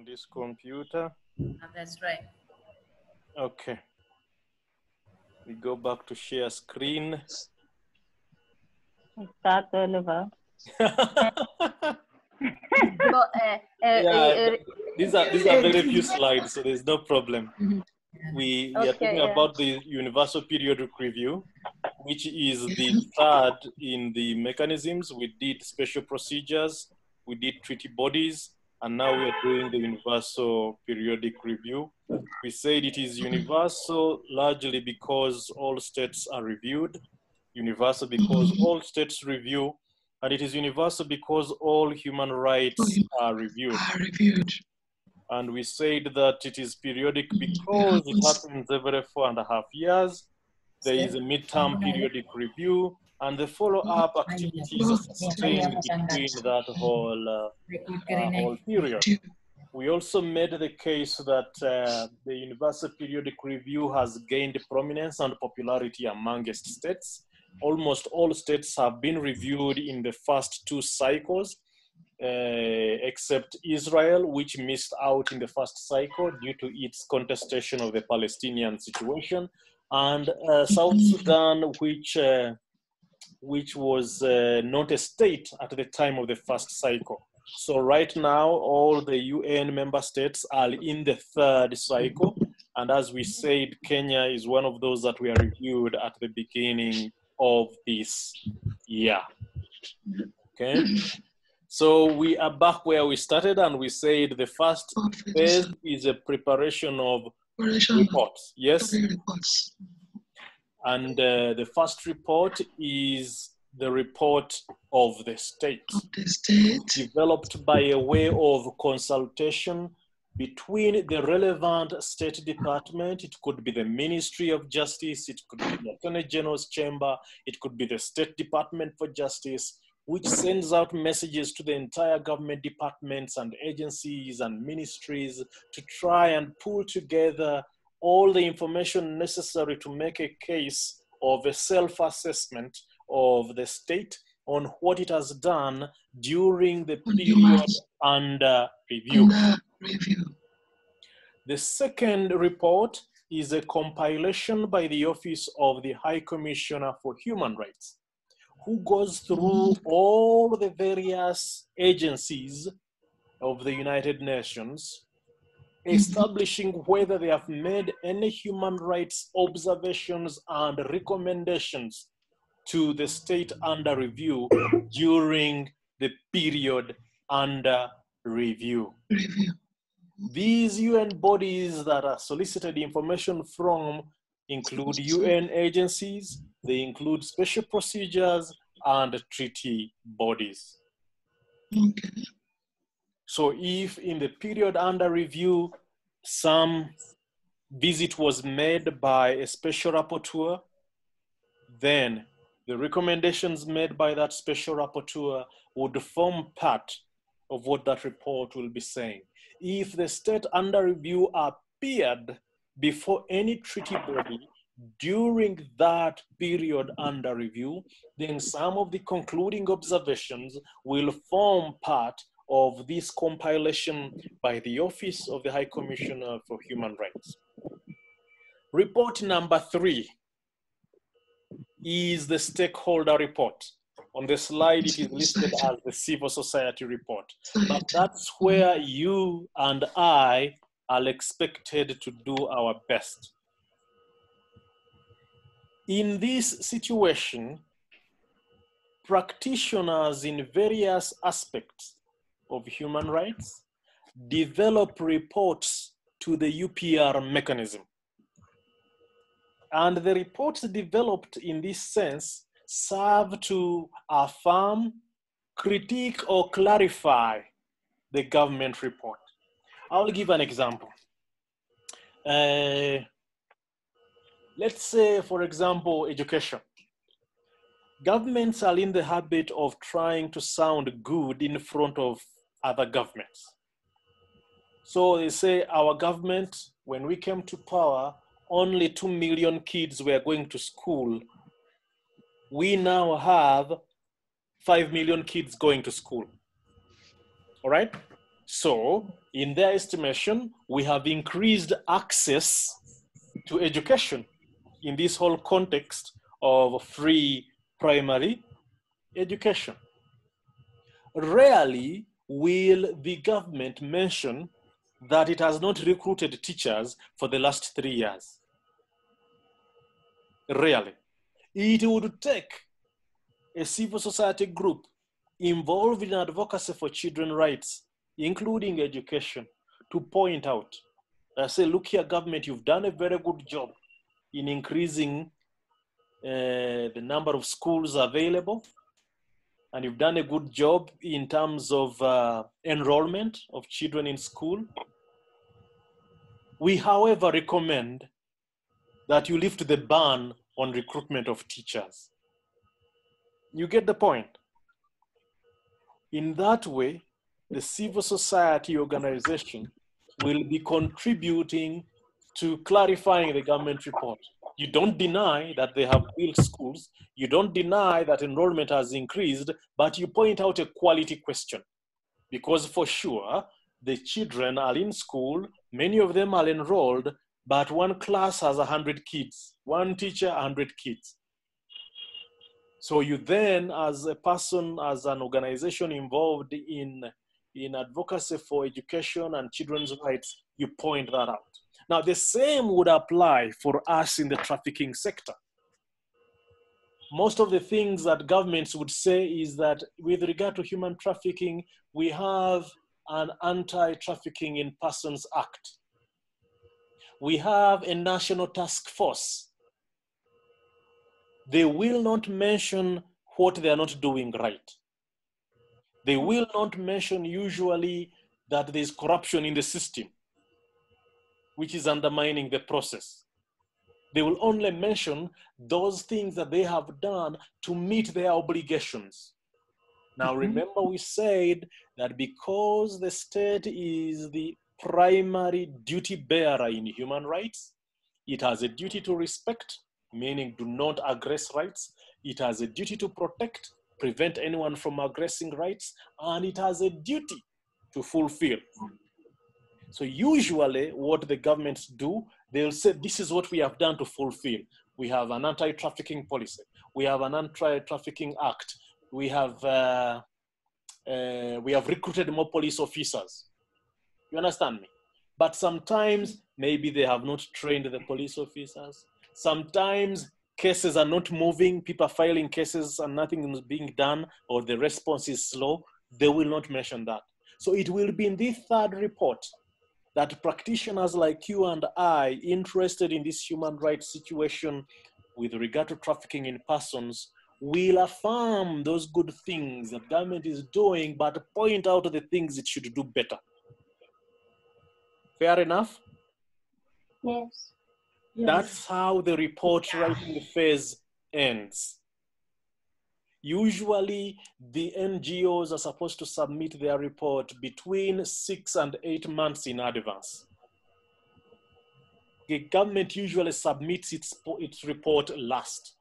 on this computer. Ah, That's right. Okay. We go back to share screen. Start Oliver. So, uh, uh, Yeah, uh, these are these are very few slides, so there's no problem. Mhm. We, we are talking yeah. about the Universal Periodic Review, which is the third in the mechanisms. We did special procedures, we did treaty bodies, and now we are doing the Universal Periodic Review. We said it is universal largely because all states are reviewed, universal because all states review, and it is universal because all human rights are reviewed. are reviewed. And we said that it is periodic because it happens every four and a half years. There is a midterm periodic review, and the follow-up activities are sustained between that whole, uh, uh, whole period. We also made the case that uh, the Universal Periodic Review has gained prominence and popularity amongst states. Almost all states have been reviewed in the first two cycles, uh, except Israel, which missed out in the first cycle due to its contestation of the Palestinian situation, and uh, South Sudan, which uh, which was uh, not a state at the time of the first cycle. So right now, all the UN member states are in the third cycle, and as we said, Kenya is one of those that we are reviewed at the beginning of this year. Okay. So we are back where we started, and we said the first phase is a preparation of reports. Yes, reports. And uh, the first report is the report of the state, of the state developed by a way of consultation between the relevant state department. It could be the Ministry of Justice, it could be the Attorney General's Chamber, it could be the State Department for Justice, which sends out messages to the entire government departments and agencies and ministries to try and pull together all the information necessary to make a case of a self assessment of the state on what it has done during the period under review. under review. The second report is a compilation by the Office of the High Commissioner for Human Rights, who goes through all the various agencies of the United Nations, establishing whether they have made any human rights observations and recommendations to the state under review during the period under review. Review. These UN bodies that are solicited information from include UN agencies, they include special procedures and treaty bodies. Okay. So if in the period under review, some visit was made by a special rapporteur, then the recommendations made by that special rapporteur would form part of what that report will be saying. If the state under review appeared before any treaty body during that period under review, then some of the concluding observations will form part of this compilation by the Office of the High Commissioner for Human Rights. Report number three is the stakeholder report. On the slide, it is listed as the civil society report. But that's where you and I are expected to do our best. In this situation, practitioners in various aspects of human rights develop reports to the UPR mechanism. And the reports developed in this sense serve to affirm, critique, or clarify the government report. I'll give an example. Uh, let's say, for example, education. Governments are in the habit of trying to sound good in front of other governments. So they say, our government, when we came to power, only 2 million kids were going to school. We now have 5 million kids going to school. All right? So, in their estimation, we have increased access to education in this whole context of free primary education. Rarely will the government mention that it has not recruited teachers for the last three years. Really. It would take a civil society group involved in advocacy for children's rights, including education, to point out, uh, say, look here, government, you've done a very good job in increasing uh, the number of schools available, and you've done a good job in terms of uh, enrollment of children in school. We, however, recommend that you lift the ban on recruitment of teachers. You get the point? In that way, the civil society organization will be contributing to clarifying the government report. You don't deny that they have built schools, you don't deny that enrollment has increased, but you point out a quality question. Because for sure, the children are in school, many of them are enrolled, but one class has 100 kids, one teacher, 100 kids. So you then, as a person, as an organization involved in, in advocacy for education and children's rights, you point that out. Now, the same would apply for us in the trafficking sector. Most of the things that governments would say is that with regard to human trafficking, we have an Anti-Trafficking in Persons Act. We have a national task force they will not mention what they are not doing right. They will not mention usually that there is corruption in the system, which is undermining the process. They will only mention those things that they have done to meet their obligations. Now, Mhm. remember, we said that because the state is the primary duty bearer in human rights, it has a duty to respect, meaning do not aggress rights. It has a duty to protect, prevent anyone from aggressing rights, and it has a duty to fulfill. So usually what the governments do, they'll say, this is what we have done to fulfill. We have an anti-trafficking policy. We have an anti-trafficking act. We have, uh, uh, we have recruited more police officers. You understand me? But sometimes maybe they have not trained the police officers. Sometimes cases are not moving, people are filing cases and nothing is being done, or the response is slow. They will not mention that. So it will be in this third report that practitioners like you and I, interested in this human rights situation with regard to trafficking in persons, will affirm those good things that government is doing, but point out the things it should do better. Fair enough? Yes. That's how the report writing phase ends. Usually, the NGOs are supposed to submit their report between six and eight months in advance. The government usually submits its, its report last.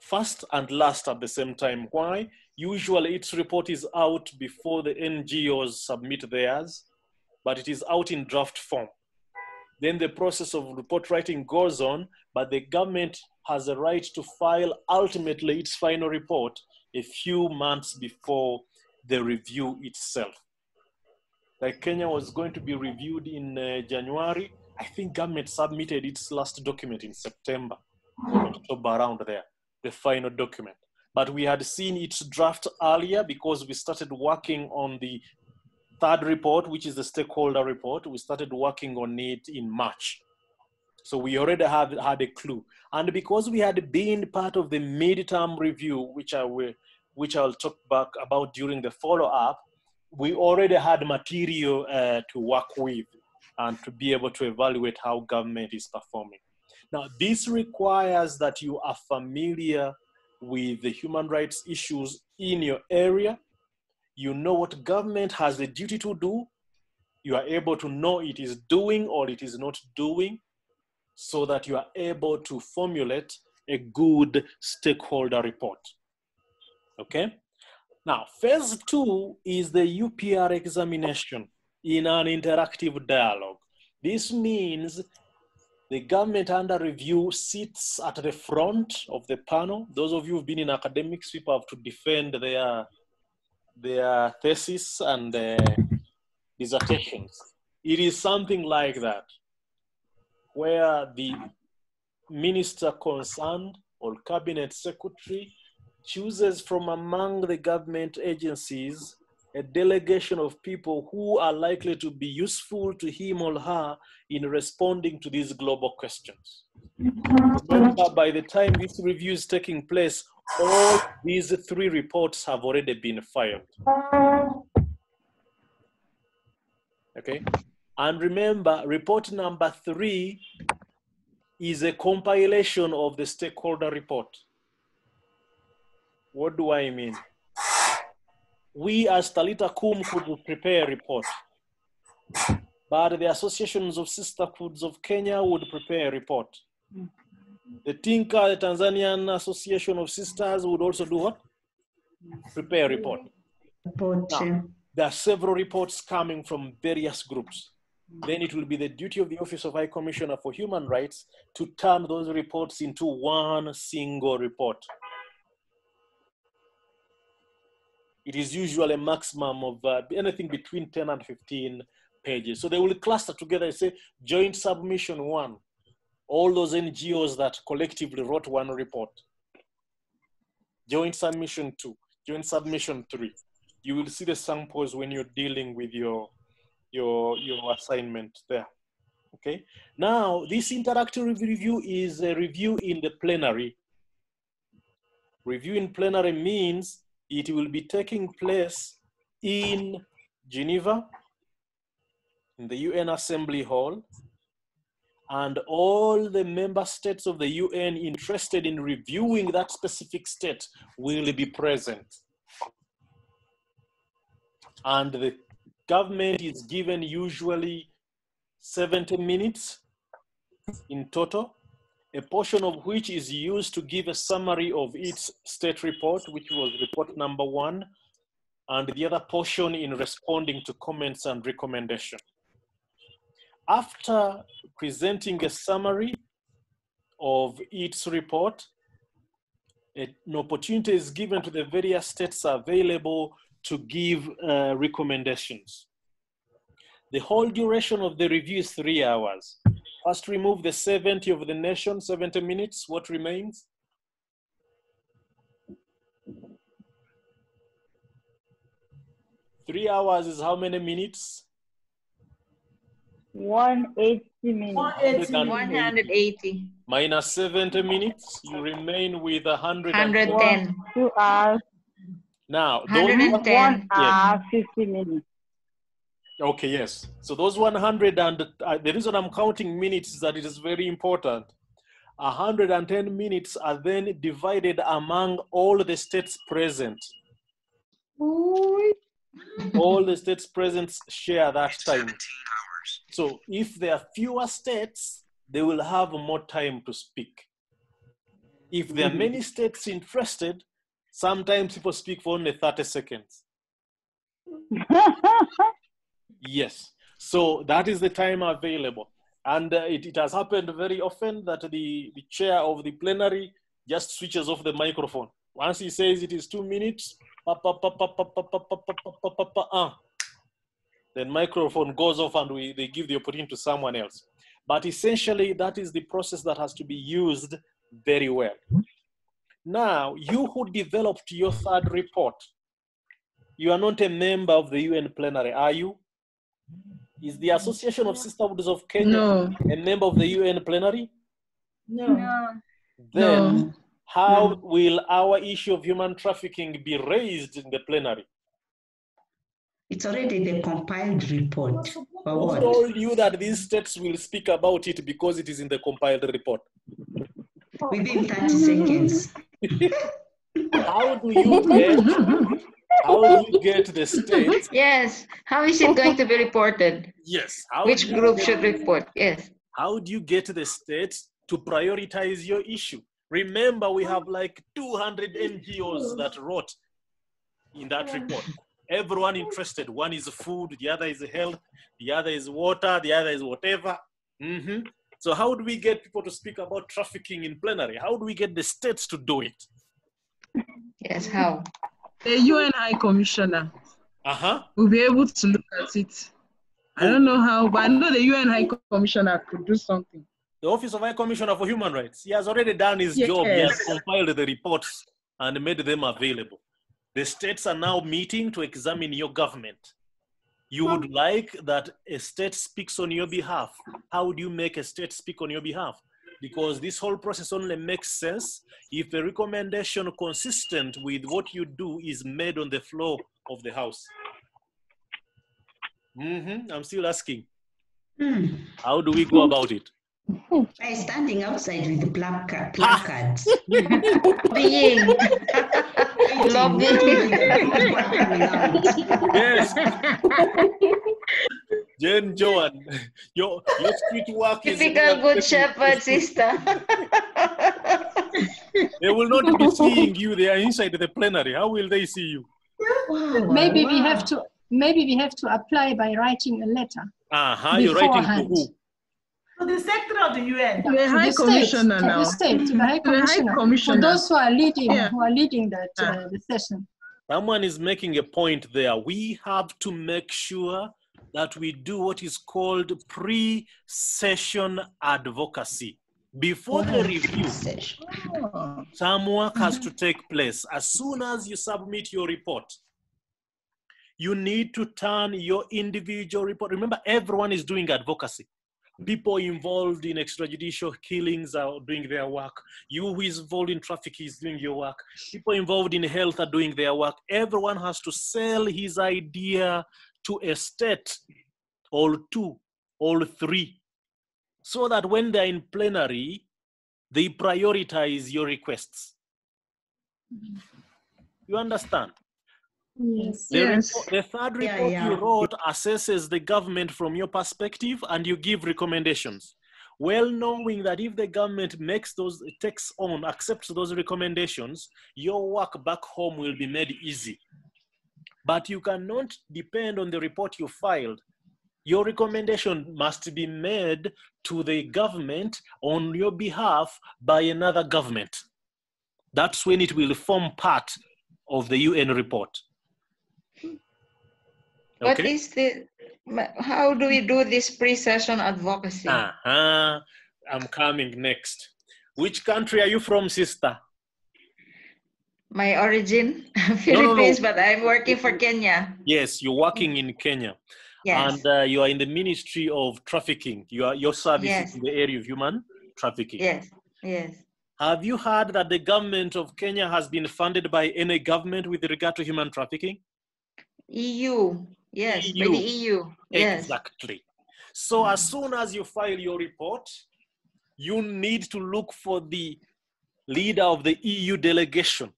First and last at the same time. Why? Usually, its report is out before the NGOs submit theirs, but it is out in draft form then the process of report writing goes on, but the government has a right to file ultimately its final report a few months before the review itself. Like Kenya was going to be reviewed in uh, January, I think government submitted its last document in September, October around there, the final document. But we had seen its draft earlier because we started working on the third report, which is the stakeholder report, we started working on it in March. So we already have had a clue. And because we had been part of the midterm review, which I will, which I'll talk back about during the follow-up, we already had material uh, to work with and to be able to evaluate how government is performing. Now, this requires that you are familiar with the human rights issues in your area, you know what government has the duty to do, you are able to know it is doing or it is not doing, so that you are able to formulate a good stakeholder report. Okay? Now, phase two is the UPR examination in an interactive dialogue. This means the government under review sits at the front of the panel. Those of you who've been in academics, people have to defend their, their thesis and uh, dissertations. It is something like that, where the minister concerned or cabinet secretary chooses from among the government agencies a delegation of people who are likely to be useful to him or her in responding to these global questions. Remember, by the time this review is taking place, all these three reports have already been filed. Okay? And remember, report number three is a compilation of the stakeholder report. What do I mean? We as Talitha Kum could prepare a report, but the associations of sisterhoods of Kenya would prepare a report. The Tinka, the Tanzanian Association of Sisters, would also do what? Prepare a report. Report, Now. There are several reports coming from various groups. Then it will be the duty of the Office of High Commissioner for Human Rights to turn those reports into one single report. It is usually a maximum of uh, anything between 10 and 15 pages. So they will cluster together and say joint submission one. All those NGOs that collectively wrote one report. Joint submission two, joint submission three. You will see the samples when you're dealing with your your your assignment there. Okay. Now this interactive review is a review in the plenary. Review in plenary means it will be taking place in Geneva, in the UN Assembly Hall, and all the member states of the UN interested in reviewing that specific state will be present. And the government is given usually 70 minutes in total, a portion of which is used to give a summary of its state report, which was report number one, and the other portion in responding to comments and recommendation. After presenting a summary of its report, an opportunity is given to the various states available to give uh, recommendations. The whole duration of the review is three hours. First, remove the 70 of the nation, 70 minutes. What remains? Three hours is how many minutes? 180 minutes. 180. Minus 70 minutes, you remain with 100. 110. Two hours, Now, those, 110. one Yes. hour, 50 minutes. Okay, yes. So those 100 and uh, the reason I'm counting minutes is that it is very important. 110 minutes are then divided among all the states present. All the states present share that time. So if there are fewer states, they will have more time to speak. If there are many states interested, sometimes people speak for only 30 seconds. Yes. So that is the time available. And uh, it, it has happened very often that the, the chair of the plenary just switches off the microphone. Once he says it is two minutes, then microphone goes off and we, they give the opportunity to someone else. But essentially, that is the process that has to be used very well. Now, you who developed your third report, you are not a member of the UN plenary, are you? Is the Association of Sisterhoods of Kenya No, a member of the UN plenary? No. Then, no. how will our issue of human trafficking be raised in the plenary? It's already the compiled report. Or Who told you that these states will speak about it because it is in the compiled report? Within 30 seconds. How do you get, how do you get the states? Yes. How is it going to be reported? Yes. How Which group get- should report? Yes. How do you get the states to prioritize your issue? Remember, we have like 200 NGOs that wrote in that report. Everyone interested. One is food, the other is health, the other is water, the other is whatever. Mhm. So how do we get people to speak about trafficking in plenary? How do we get the states to do it? Yes, how? The UN High Commissioner Uh-huh. will be able to look at it. I don't know how, but I know the UN High Commissioner could do something. The Office of High Commissioner for Human Rights, he has already done his job. He has compiled the reports and made them available. The states are now meeting to examine your government. You would like that a state speaks on your behalf. How do you make a state speak on your behalf? Because this whole process only makes sense if a recommendation consistent with what you do is made on the floor of the House. Mhm, I'm still asking, Hmm. how do we go about it? By standing outside with the placa- placards. Being. Lobbying. Yes. Jen Joan, your, your street work is. Typical good shepherd, sister. They will not be seeing you. They are inside the plenary. How will they see you? Maybe we have to, maybe we have to apply by writing a letter. Uh-huh. You're writing to who? To the secretary of the UN. To the High the state, Commissioner to now. The state, to the High To High Commissioner. For those who are leading, Yeah. who are leading that, uh, Ah. the session. Someone is making a point there. We have to make sure that we do what is called pre-session advocacy. Before the review, Oh. some work has to take place. As soon as you submit your report, you need to turn your individual report. Remember, everyone is doing advocacy. People involved in extrajudicial killings are doing their work. You who is involved in trafficking is doing your work. People involved in health are doing their work. Everyone has to sell his idea to a state or two or three so that when they're in plenary, they prioritize your requests. You understand? Yes. The, Yes. report, the third Yeah, report you wrote assesses the government from your perspective and you give recommendations. Well knowing that if the government makes those, takes on, accepts those recommendations, your work back home will be made easy. But you cannot depend on the report you filed. Your recommendation must be made to the government on your behalf by another government. That's when it will form part of the UN report. What is the, how do we do this pre-session advocacy? Uh-huh. I'm coming next. Which country are you from, sister? My origin, no, Philippines, no. but I'm working for Kenya. Yes, you're working in Kenya. Yes. And uh, you are in the Ministry of Trafficking. You are, your service Yes. is in the area of human trafficking. Yes, yes. Have you heard that the government of Kenya has been funded by any government with regard to human trafficking? EU, yes, by the EU. Yes. Exactly. So as soon as you file your report, you need to look for the leader of the EU delegation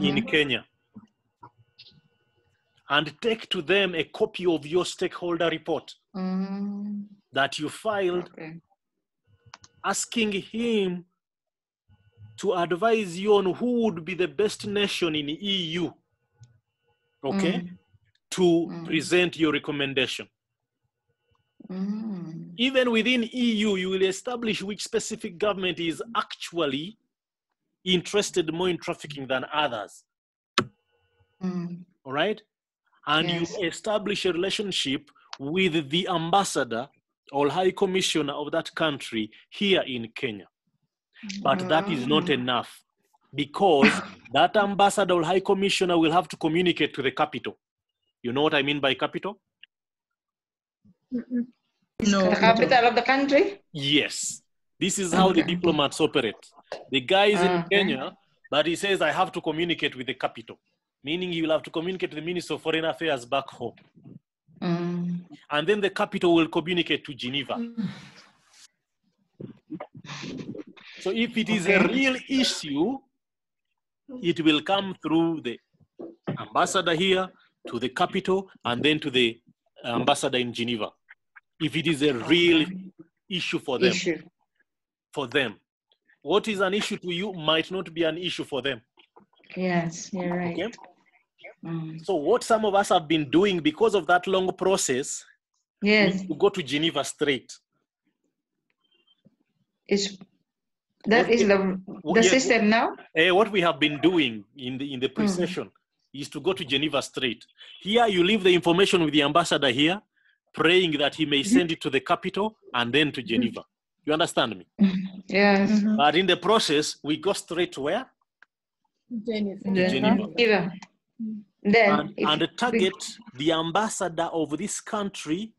in Mhm. Kenya and take to them a copy of your stakeholder report Mm, that you filed, okay. asking him to advise you on who would be the best nation in EU, okay, Mm, to Mm. present your recommendation. mm, Even within EU, you will establish which specific government is actually interested more in trafficking than others. mm. all right and Yes. you establish a relationship with the ambassador or high commissioner of that country here in kenya but that is not Mm. enough because that ambassador or high commissioner will have to communicate to the capital you know what i mean by capital No. The capital of the country? yes this is how the diplomats operate. The guy is in kenya but he says i have to communicate with the capital meaning you will have to communicate to the minister of foreign affairs back home. Mm, and then the capital will communicate to Geneva. So if it is a real issue, it will come through the ambassador here to the capital and then to the ambassador in Geneva. If it is a real issue for them, issue. For them. What is an issue to you might not be an issue for them. Yes, you're right. Okay? Mm. So what some of us have been doing because of that long process, Yes, to go to Geneva straight. it's that is the the yes, system now. Eh, what we have been doing in the in the Mm. pre-session is to go to Geneva straight. Here you leave the information with the ambassador here, praying that he may Mm-hmm. send it to the capital and then to Geneva. You understand me? Yes. Mhm. But in the process, we go straight to where? Jennifer. Then, Geneva. Geneva. Then And, if and we- target the ambassador of this country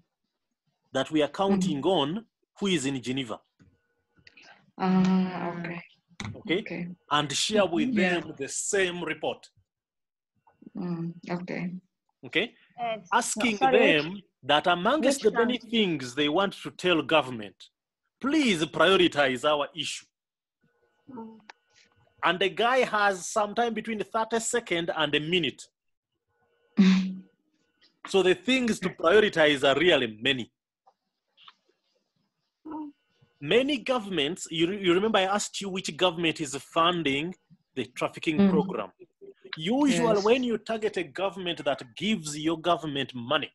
that we are counting Mm-hmm. on, who is in Geneva. Ah, okay. Okay? Okay. And share with Yeah. them the same report. Mm, okay. Okay? And asking sorry, them that amongst the which many things they want to tell government, please prioritize our issue. And the guy has sometime between 30 second and a minute. So the things to prioritize are really many. Many governments, you, you remember I asked you which government is funding the trafficking Mm. program. Usually, Yes. when you target a government that gives your government money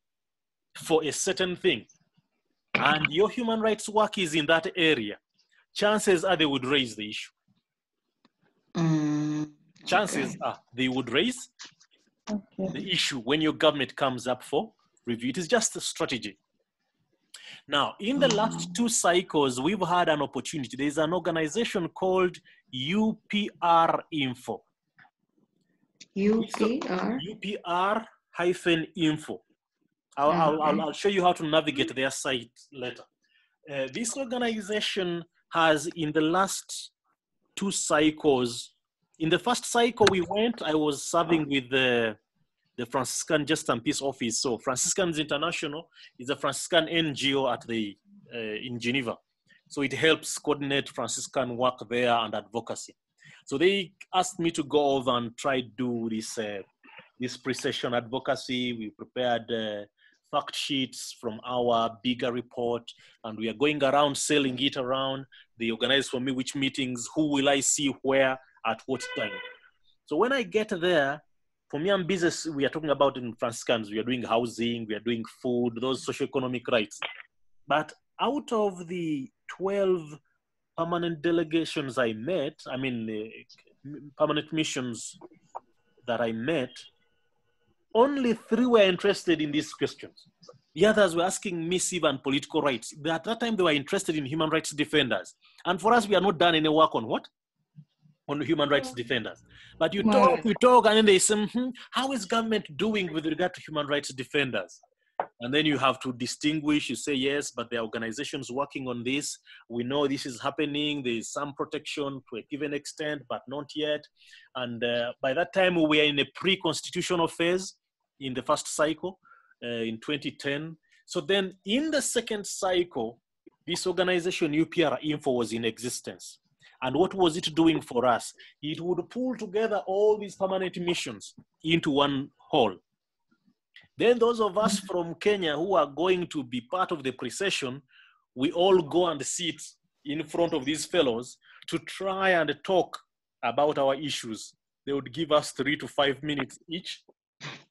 for a certain thing, and your human rights work is in that area, chances are they would raise the issue. Mm, Chances are they would raise Okay. the issue when your government comes up for review. It is just a strategy. Now, in the last two cycles, we've had an opportunity. There's an organization called UPR Info. UPR. UPR hyphen info. I'll, I'll, I'll, I'll show you how to navigate their site later. Uh, this organization has, in the last two cycles, in the first cycle we went, I was serving with the, the Franciscan Justice and Peace Office. So Franciscans International is a Franciscan NGO at the uh, in Geneva. So it helps coordinate Franciscan work there and advocacy. So they asked me to go over and try to do this uh, this pre-session advocacy. We prepared uh, fact sheets from our bigger report, and we are going around selling it around. They organize for me which meetings, who will I see where, at what time. So when I get there, for me, I'm busy. We are talking about in Franciscans. We are doing housing, we are doing food, those socio-economic rights. But out of the 12 permanent delegations I met, I mean, uh, permanent missions that I met, only three were interested in these questions. The others were asking me civil and political rights. At that time, they were interested in human rights defenders. And for us, we are not done any work on what? On human rights defenders. But you talk, you talk, and then they say, "Hmm, how is government doing with regard to human rights defenders? And then you have to distinguish. You say, yes, but there are organizations working on this. We know this is happening. There is some protection to a given extent, but not yet. And uh, by that time, we are in a pre constitutional phase in the first cycle uh, in 2010. So then in the second cycle, this organization UPR Info was in existence. And what was it doing for us? It would pull together all these permanent missions into one hall. Then those of us from Kenya who are going to be part of the pre-session, we all go and sit in front of these fellows to try and talk about our issues. They would give us three to five minutes each.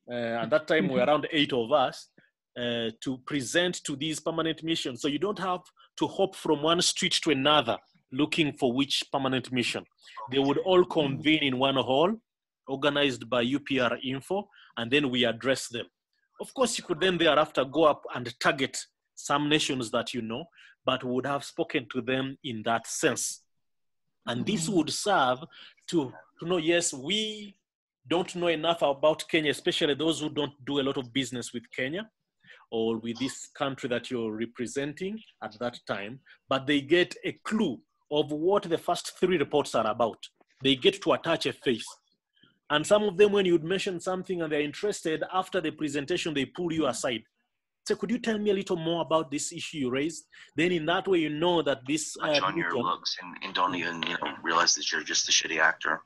Uh, at that time, we were around eight of us uh, to present to these permanent missions. So you don't have to hop from one street to another looking for which permanent mission. They would all convene in one hall, organized by UPR Info, and then we address them. Of course, you could then thereafter go up and target some nations that you know, but would have spoken to them in that sense. And this would serve to, to know yes, we don't know enough about Kenya, especially those who don't do a lot of business with Kenya or with this country that you're representing at that time, but they get a clue of what the first three reports are about. They get to attach a face. And some of them, when you'd mention something and they're interested, after the presentation, they pull you aside. So, could you tell me a little more about this issue you raised? Then, in that way, you know that this. Uh, on your looks and, and don't even you know realize that you're just a shitty actor.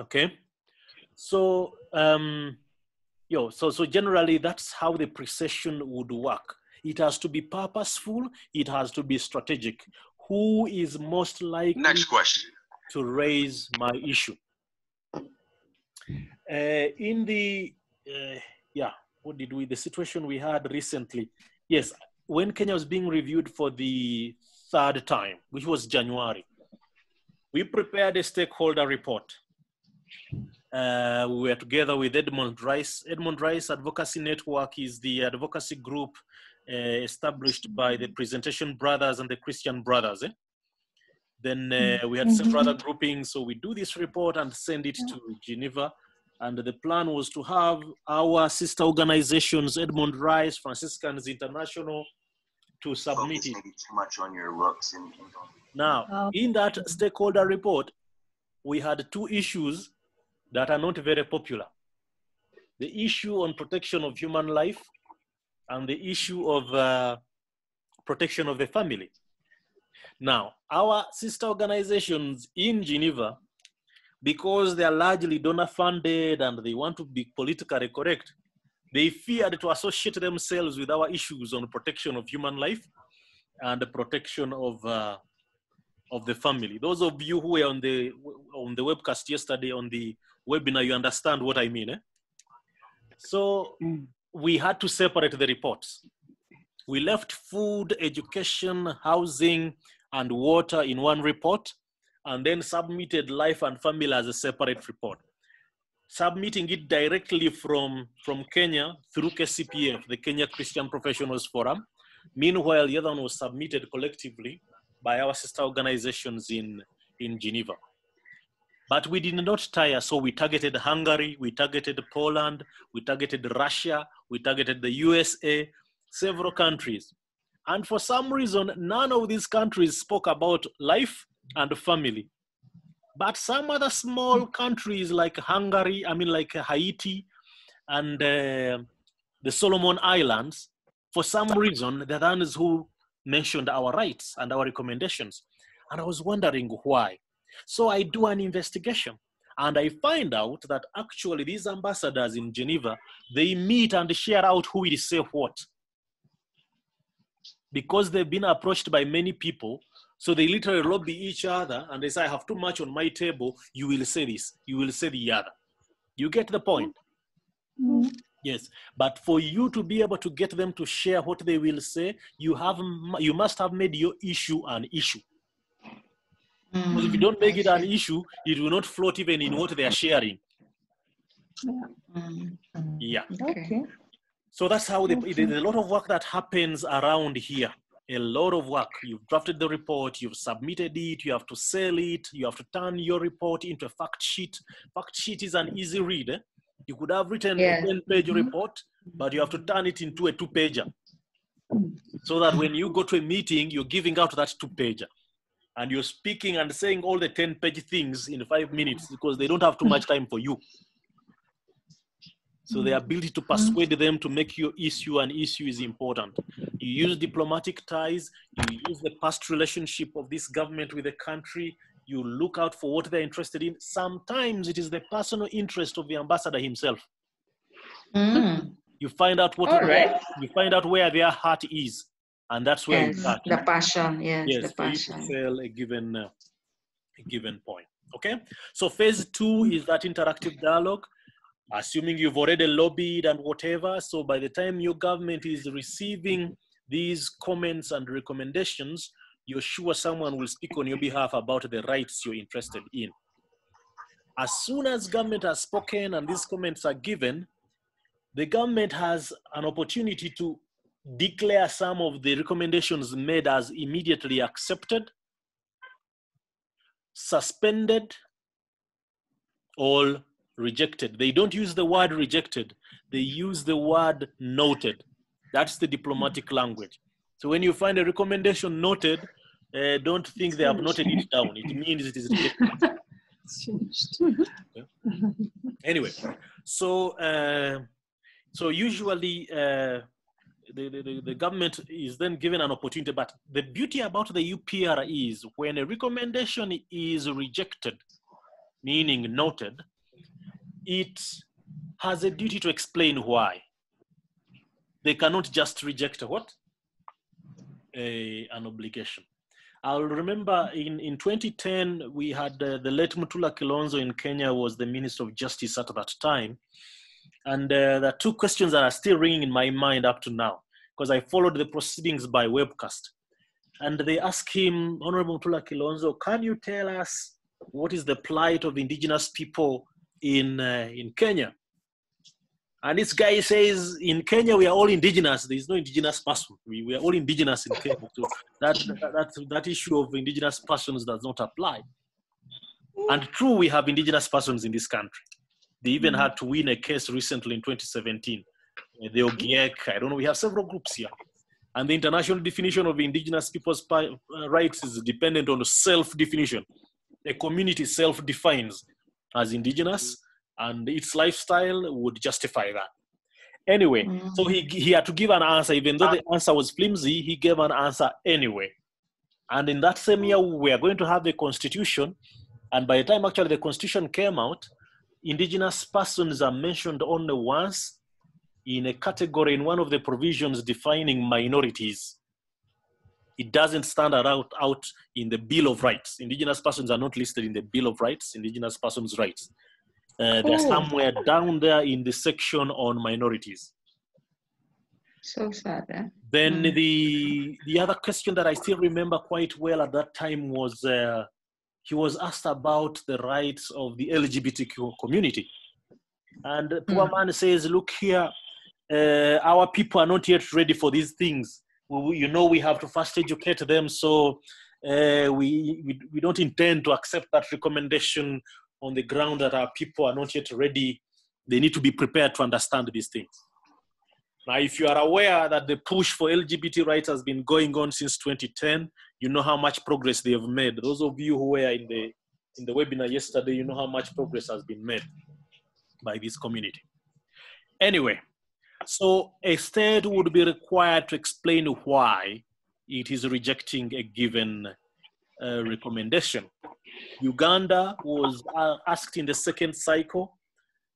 Okay. So, um, yo, so so generally, that's how the pre-session would work. It has to be purposeful. It has to be strategic. Who is most likely Next question. to raise my issue? Uh, in the, uh, yeah, what did we, the situation we had recently, yes, when Kenya was being reviewed for the third time, which was January, we prepared a stakeholder report. Uh, we were together with Edmund Rice. Edmund Rice Advocacy Network is the advocacy group uh, established by the Presentation Brothers and the Christian Brothers. eh? Then uh, we had several other groupings. So we do this report and send it to Geneva. And the plan was to have our sister organizations, Edmund Rice, Franciscans International, to submit it. maybe too much on your looks and, and Now, Oh. in that stakeholder report, we had two issues that are not very popular. The issue on protection of human life and the issue of uh, protection of the family. Now, our sister organizations in Geneva, because they are largely donor funded and they want to be politically correct, they feared to associate themselves with our issues on protection of human life and the protection of uh, of the family. Those of you who were on the on the webcast yesterday on the webinar, you understand what I mean. Eh? So we had to separate the reports. We left food, education, housing, and water in one report, and then submitted life and family as a separate report. Submitting it directly from, from Kenya through KCPF, the Kenya Christian Professionals Forum. Meanwhile, the other one was submitted collectively by our sister organizations in, in Geneva. But we did not tire, so we targeted Hungary, we targeted Poland, we targeted Russia, we targeted the USA, several countries. And for some reason, none of these countries spoke about life and family. But some other small countries like Hungary, I mean, like Haiti and uh, the Solomon Islands, for some reason, they're the ones who mentioned our rights and our recommendations. And I was wondering why. So I do an investigation and I find out that actually these ambassadors in Geneva, they meet and share out who will say what. Because they've been approached by many people, so they literally lobby each other and they say, I have too much on my table, you will say this, you will say the other. You get the point? Mm-hmm. Yes, but for you to be able to get them to share what they will say, you have you must have made your issue an issue. Because if you don't make it an issue, it will not float even in what they are sharing. Yeah. Mm-hmm. Okay. So that's how the, there's a lot of work that happens around here. A lot of work. You've drafted the report, you've submitted it, you have to sell it, you have to turn your report into a fact sheet. Fact sheet is an easy read. eh? You could have written Yeah. a 10 page report, but you have to turn it into a two pager. So that when you go to a meeting, you're giving out that two pager. And you're speaking and saying all the 10 page things in five minutes because they don't have too much time for you. So the ability to persuade them to make your issue an issue is important. You use diplomatic ties, you use the past relationship of this government with the country, you look out for what they're interested in. Sometimes it is the personal interest of the ambassador himself. Mm. You find out what All right. you find out where their heart is, and that's where Yes, you start. the passion. Yes, Yes, the for you to passion. sell a given uh, a given point. Okay, so phase two is that interactive dialogue. Assuming you've already lobbied and whatever, so by the time your government is receiving these comments and recommendations, you're sure someone will speak on your behalf about the rights you're interested in. As soon as government has spoken and these comments are given, the government has an opportunity to declare some of the recommendations made as immediately accepted, suspended, or rejected. They don't use the word rejected, they use the word noted. That's the diplomatic language. So when you find a recommendation noted, uh, don't think they have noted it down. It means it is rejected. Finished. anyway so uh, so usually uh, the, the, the- the government is then given an opportunity but the beauty about the upr is when a recommendation is rejected meaning noted it has a duty to explain why they cannot just reject a what a, an obligation I'll remember in, in 2010, we had uh, the late Mutula Kilonzo in Kenya was the Minister of Justice at that time. And uh, there are two questions that are still ringing in my mind up to now, because I followed the proceedings by webcast. And they asked him, Honorable Mutula Kilonzo, can you tell us what is the plight of indigenous people in, uh, in Kenya? And this guy says, in Kenya, we are all indigenous. There is no indigenous person. We, we are all indigenous in Kenya. So that, that, that issue of indigenous persons does not apply. And true, we have indigenous persons in this country. They even had to win a case recently in 2017. Uh, The Ogiek, I don't know, we have several groups here. And the international definition of indigenous people's uh, rights is dependent on self definition. A community self defines as indigenous, and its lifestyle would justify that. Anyway, mm. so he, he had to give an answer, even though the ah. answer was flimsy, he gave an answer anyway. And in that same year, we are going to have the constitution. And by the time actually the constitution came out, indigenous persons are mentioned only once in a category in one of the provisions defining minorities. It doesn't stand out, out in the Bill of Rights. Indigenous persons are not listed in the Bill of Rights, indigenous persons' rights. Uh, they're Oh. somewhere down there in the section on minorities. So sad. Eh? Then the the other question that I still remember quite well at that time was uh, he was asked about the rights of the LGBTQ community, and the poor man says, "Look here, uh, our people are not yet ready for these things. We, you know, we have to first educate them, so uh, we, we we don't intend to accept that recommendation on the ground that our people are not yet ready. They need to be prepared to understand these things." Now, if you are aware that the push for LGBT rights has been going on since 2010, you know how much progress they have made. Those of you who were in the in the webinar yesterday, you know how much progress has been made by this community. Anyway, so a state would be required to explain why it is rejecting a given uh, recommendation. Uganda was uh, asked in the second cycle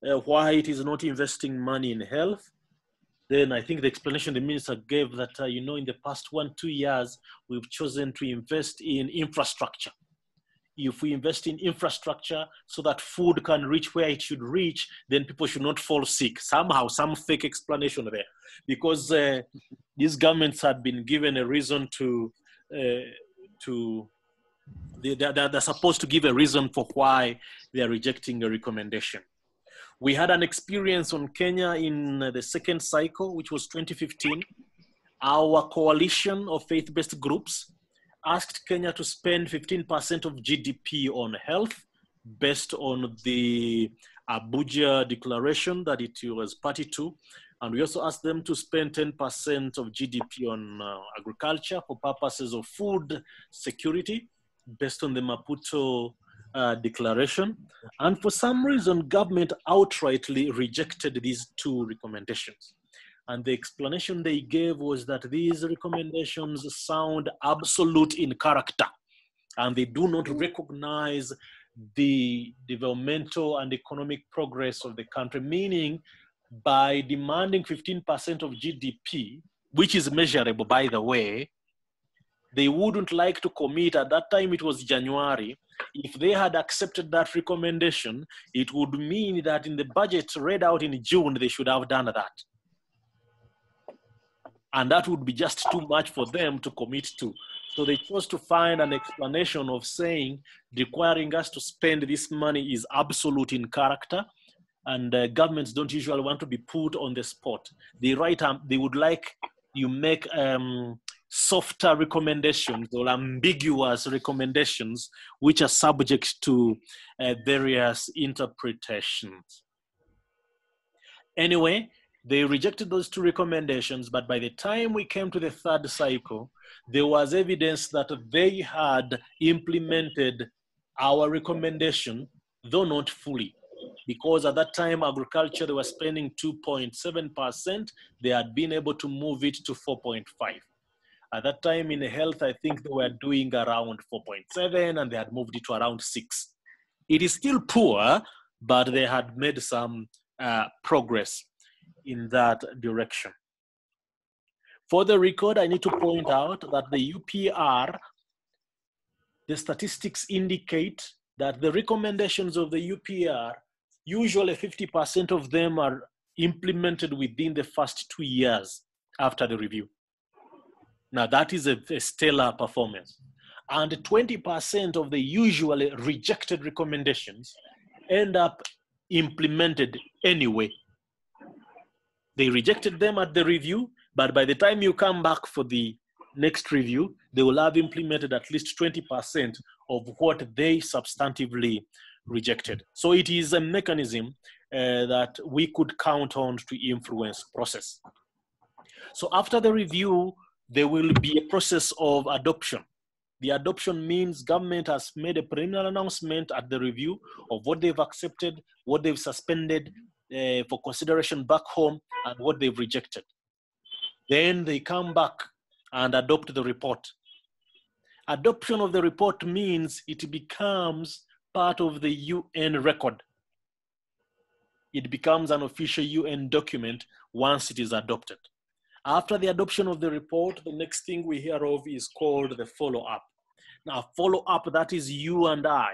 uh, why it is not investing money in health then I think the explanation the minister gave that, uh, you know, in the past one, two years, we've chosen to invest in infrastructure. If we invest in infrastructure so that food can reach where it should reach, then people should not fall sick. Somehow, some fake explanation there. Because uh, these governments had been given a reason to, uh, to they, they're, they're supposed to give a reason for why they're rejecting a recommendation. We had an experience on Kenya in the second cycle, which was 2015. Our coalition of faith based groups asked Kenya to spend 15% of GDP on health based on the Abuja declaration that it was party to. And we also asked them to spend 10% of GDP on uh, agriculture for purposes of food security based on the Maputo uh, declaration. And for some reason, government outrightly rejected these two recommendations. And the explanation they gave was that these recommendations sound absolute in character and they do not mm. recognize the developmental and economic progress of the country, meaning by demanding 15% of GDP, which is measurable, by the way, they wouldn't like to commit. At that time, it was January. If they had accepted that recommendation, it would mean that in the budget read out in June, they should have done that. And that would be just too much for them to commit to. So they chose to find an explanation of saying requiring us to spend this money is absolute in character, and uh, governments don't usually want to be put on the spot. They write, um, they would like you make um, softer recommendations or ambiguous recommendations, which are subject to uh, various interpretations. Anyway, they rejected those two recommendations, but by the time we came to the third cycle, there was evidence that they had implemented our recommendation, though not fully. Because at that time, agriculture, they were spending 2.7%. They had been able to move it to 4.5. At that time in health, I think they were doing around 4.7 and they had moved it to around 6. It is still poor, but they had made some uh, progress in that direction. For the record, I need to point out that the UPR the statistics indicate that the recommendations of the UPR, usually 50% of them are implemented within the first two years after the review. Now, that is a, a stellar performance. And 20% of the usually rejected recommendations end up implemented anyway. They rejected them at the review, but by the time you come back for the next review, they will have implemented at least 20% of what they substantively rejected. So it is a mechanism uh, that we could count on to influence process. So after the review, there will be a process of adoption. The adoption means government has made a preliminary announcement at the review of what they've accepted, what they've suspended uh, for consideration back home, and what they've rejected. Then they come back and adopt the report. Adoption of the report means it becomes part of the UN record. It becomes an official UN document once it is adopted. After the adoption of the report, the next thing we hear of is called the follow up. Now, follow up, that is you and I,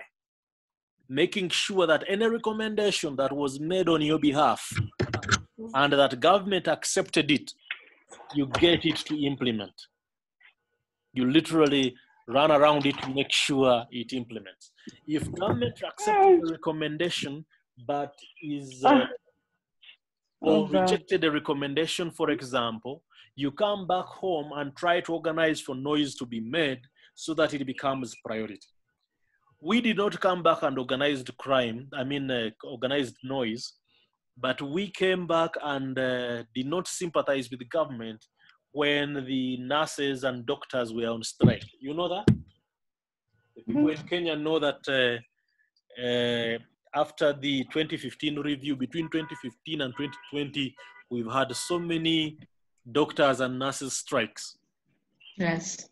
making sure that any recommendation that was made on your behalf and that government accepted it, you get it to implement. You literally run around it to make sure it implements. If government accepted the recommendation but is uh, or rejected a recommendation, for example, you come back home and try to organize for noise to be made so that it becomes priority. We did not come back and organized crime, I mean, uh, organized noise, but we came back and uh, did not sympathize with the government when the nurses and doctors were on strike. You know that? The people in Kenya know that uh, uh, after the 2015 review, between 2015 and 2020, we've had so many doctors and nurses strikes. Yes.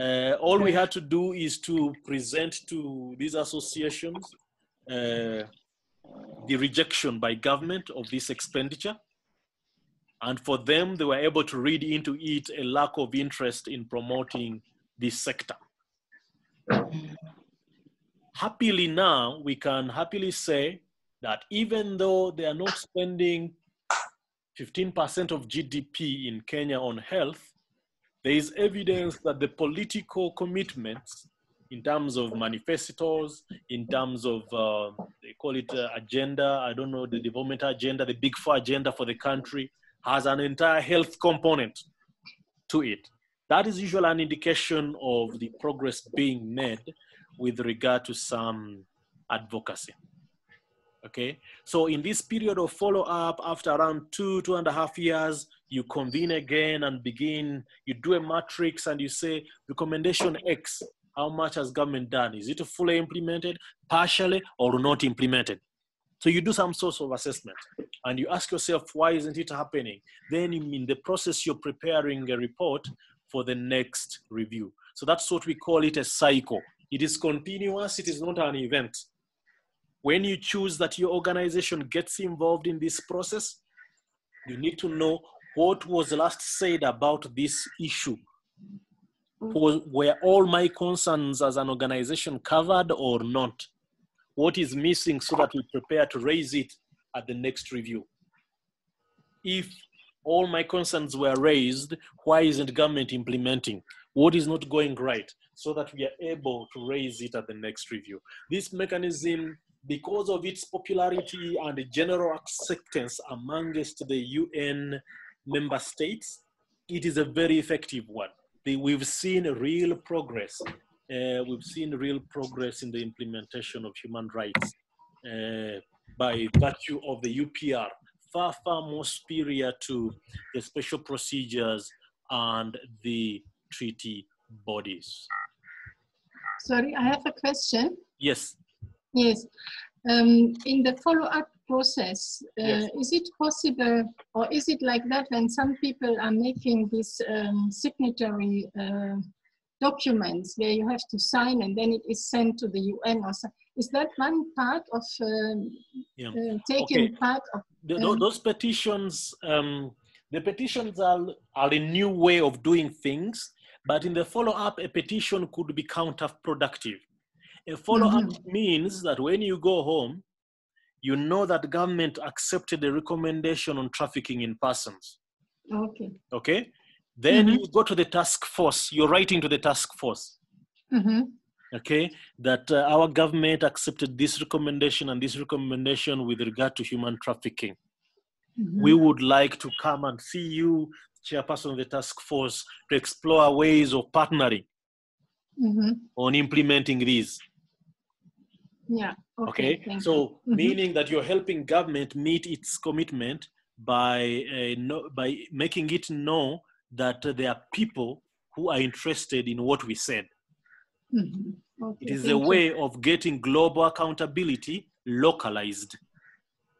Uh, all we had to do is to present to these associations uh, the rejection by government of this expenditure. And for them, they were able to read into it a lack of interest in promoting this sector. Happily now, we can happily say that even though they are not spending 15% of GDP in Kenya on health, there is evidence that the political commitments in terms of manifestos, in terms of, uh, they call it uh, agenda, I don't know, the development agenda, the big four agenda for the country, has an entire health component to it. That is usually an indication of the progress being made with regard to some advocacy. Okay, so in this period of follow up, after around two, two and a half years, you convene again and begin, you do a matrix and you say, recommendation X, how much has government done? Is it fully implemented, partially, or not implemented? So you do some sort of assessment and you ask yourself, why isn't it happening? Then in the process, you're preparing a report for the next review. So that's what we call it a cycle. It is continuous, it is not an event. When you choose that your organization gets involved in this process, you need to know what was last said about this issue. Mm. Was- Were all my concerns as an organization covered or not? What is missing so that we prepare to raise it at the next review? If all my concerns were raised, why isn't government implementing? What is not going right so that we are able to raise it at the next review? This mechanism, because of its popularity and general acceptance amongst the UN member states, it is a very effective one. The- We've seen real progress. Uh, we've seen real progress in the implementation of human rights uh, by virtue of the UPR, far, far more superior to the special procedures and the treaty bodies. Sorry, I have a question. Yes, Yes. Um, in the follow-up process, uh, Yes. is it possible, or is it like that when some people are making these um, signatory uh, documents where you have to sign and then it is sent to the UN or so? Is that one part of um, Yeah. uh, taking Okay. part of? The- Um, those petitions, um, the petitions are, are a new way of doing things, But in the follow up, a petition could be counterproductive. A follow up means that when you go home, you know that government accepted the recommendation on trafficking in persons. Okay. Okay? Then Mhm. you go to the task force, you're writing to the task force. Mm-hmm. okay that uh, our government accepted this recommendation and this recommendation with regard to human trafficking we would like to come and see you chairperson of the task force to explore ways of partnering Mm-hmm. on implementing these Yeah. Okay. okay so you. Mhm. meaning that you're helping government meet its commitment by uh, no, by making it know that uh, there are people who are interested in what we said Mhm. Okay, it is a you. way of getting global accountability localized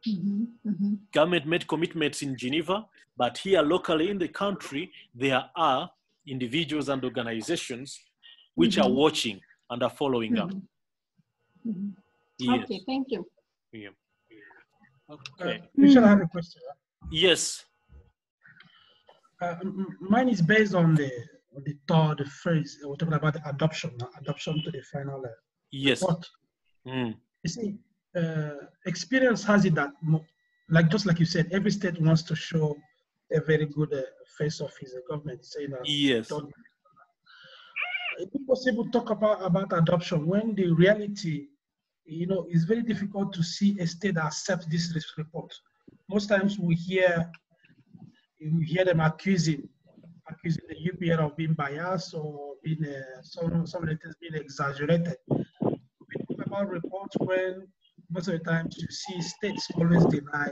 Mhm, mhm. government made commitments in Geneva, but here locally in the country, there are individuals and organizations which are Mhm. watching and are following up. Yes. Okay, thank you. Yeah. Uh, Okay. Michelle, I have a question. Yes. Uh, m- m- mine is based on the on the third phrase. We're talking about the adoption, uh, adoption to the final uh, Yes. report. Mm. You see, uh, experience has it that, mo- like just like you said, every state wants to show a very good uh, face of his uh, government, saying that. Yes. done. Is it possible to talk about about adoption when the reality, you know, it's very difficult to see a state that accepts this report. Most times we hear, we hear them accusing, accusing the UPR of being biased or being uh, some some of the things being exaggerated. We talk about reports when most of the times you see states always deny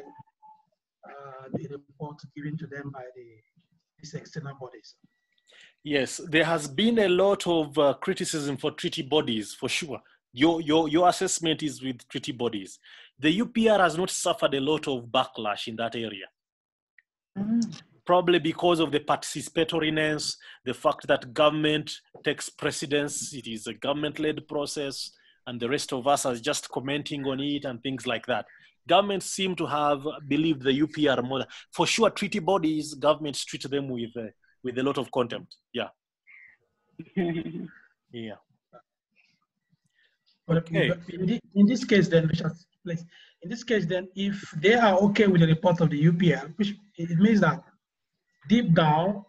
uh, the report given to them by the these external bodies. Yes, there has been a lot of uh, criticism for treaty bodies, for sure. Your, your, your assessment is with treaty bodies. The UPR has not suffered a lot of backlash in that area. Probably because of the participatoriness, the fact that government takes precedence, it is a government led process, and the rest of us are just commenting on it and things like that. Governments seem to have believed the UPR more. For sure, treaty bodies, governments treat them with, uh, with a lot of contempt. Yeah. Yeah. But Okay. in, this case, then, which has place, in this case, then, if they are okay with the report of the UPL, which it means that deep down,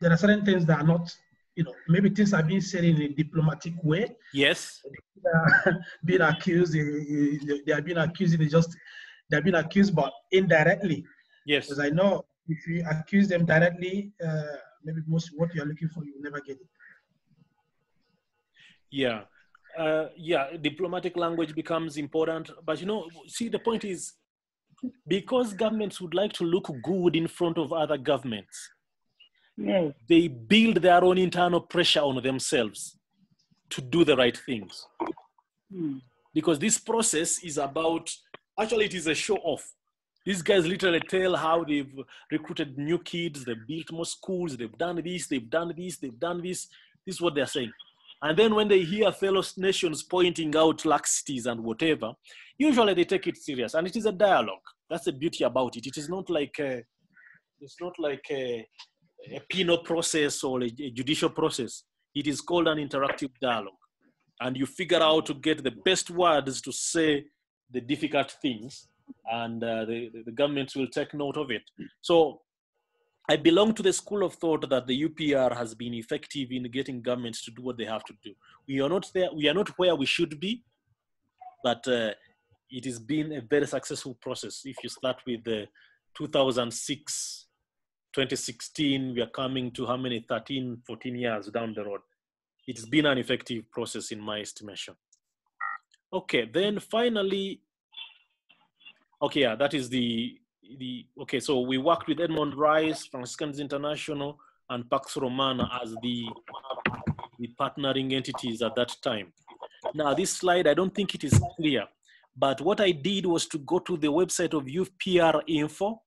there are certain things that are not, you know, maybe things are being said in a diplomatic way. Yes. uh, being accused, they, they- they are being accused, they just, they're being accused, but indirectly. Yes. Because I know if you accuse them directly, uh, maybe most what you're looking for, you never get it. Yeah. Uh, yeah, diplomatic language becomes important. But you know, see, the point is because governments would like to look good in front of other governments, Yes. they build their own internal pressure on themselves to do the right things. Hmm. Because this process is about, actually, it is a show off. These guys literally tell how they've recruited new kids, they've built more schools, they've done this, they've done this, they've done this. This is what they're saying. And then when they hear fellow nations pointing out laxities and whatever, usually they take it serious. And it is a dialogue. That's the beauty about it. It is not like a, it's not like a, a penal process or a, a judicial process. It is called an interactive dialogue. And you figure out to get the best words to say the difficult things, and uh, the, the governments will take note of it. So I belong to the school of thought that the UPR has been effective in getting governments to do what they have to do. We are not there, we are not where we should be, but uh, it has been a very successful process. If you start with the 2006, 2016, we are coming to how many, 13, 14 years down the road. It's been an effective process in my estimation. Okay, then finally, okay, yeah, that is the the okay. So we worked with Edmund Rice, Franciscans International, and Pax Romana as the the partnering entities at that time. Now, this slide, I don't think it is clear, but what I did was to go to the website of UPR Info,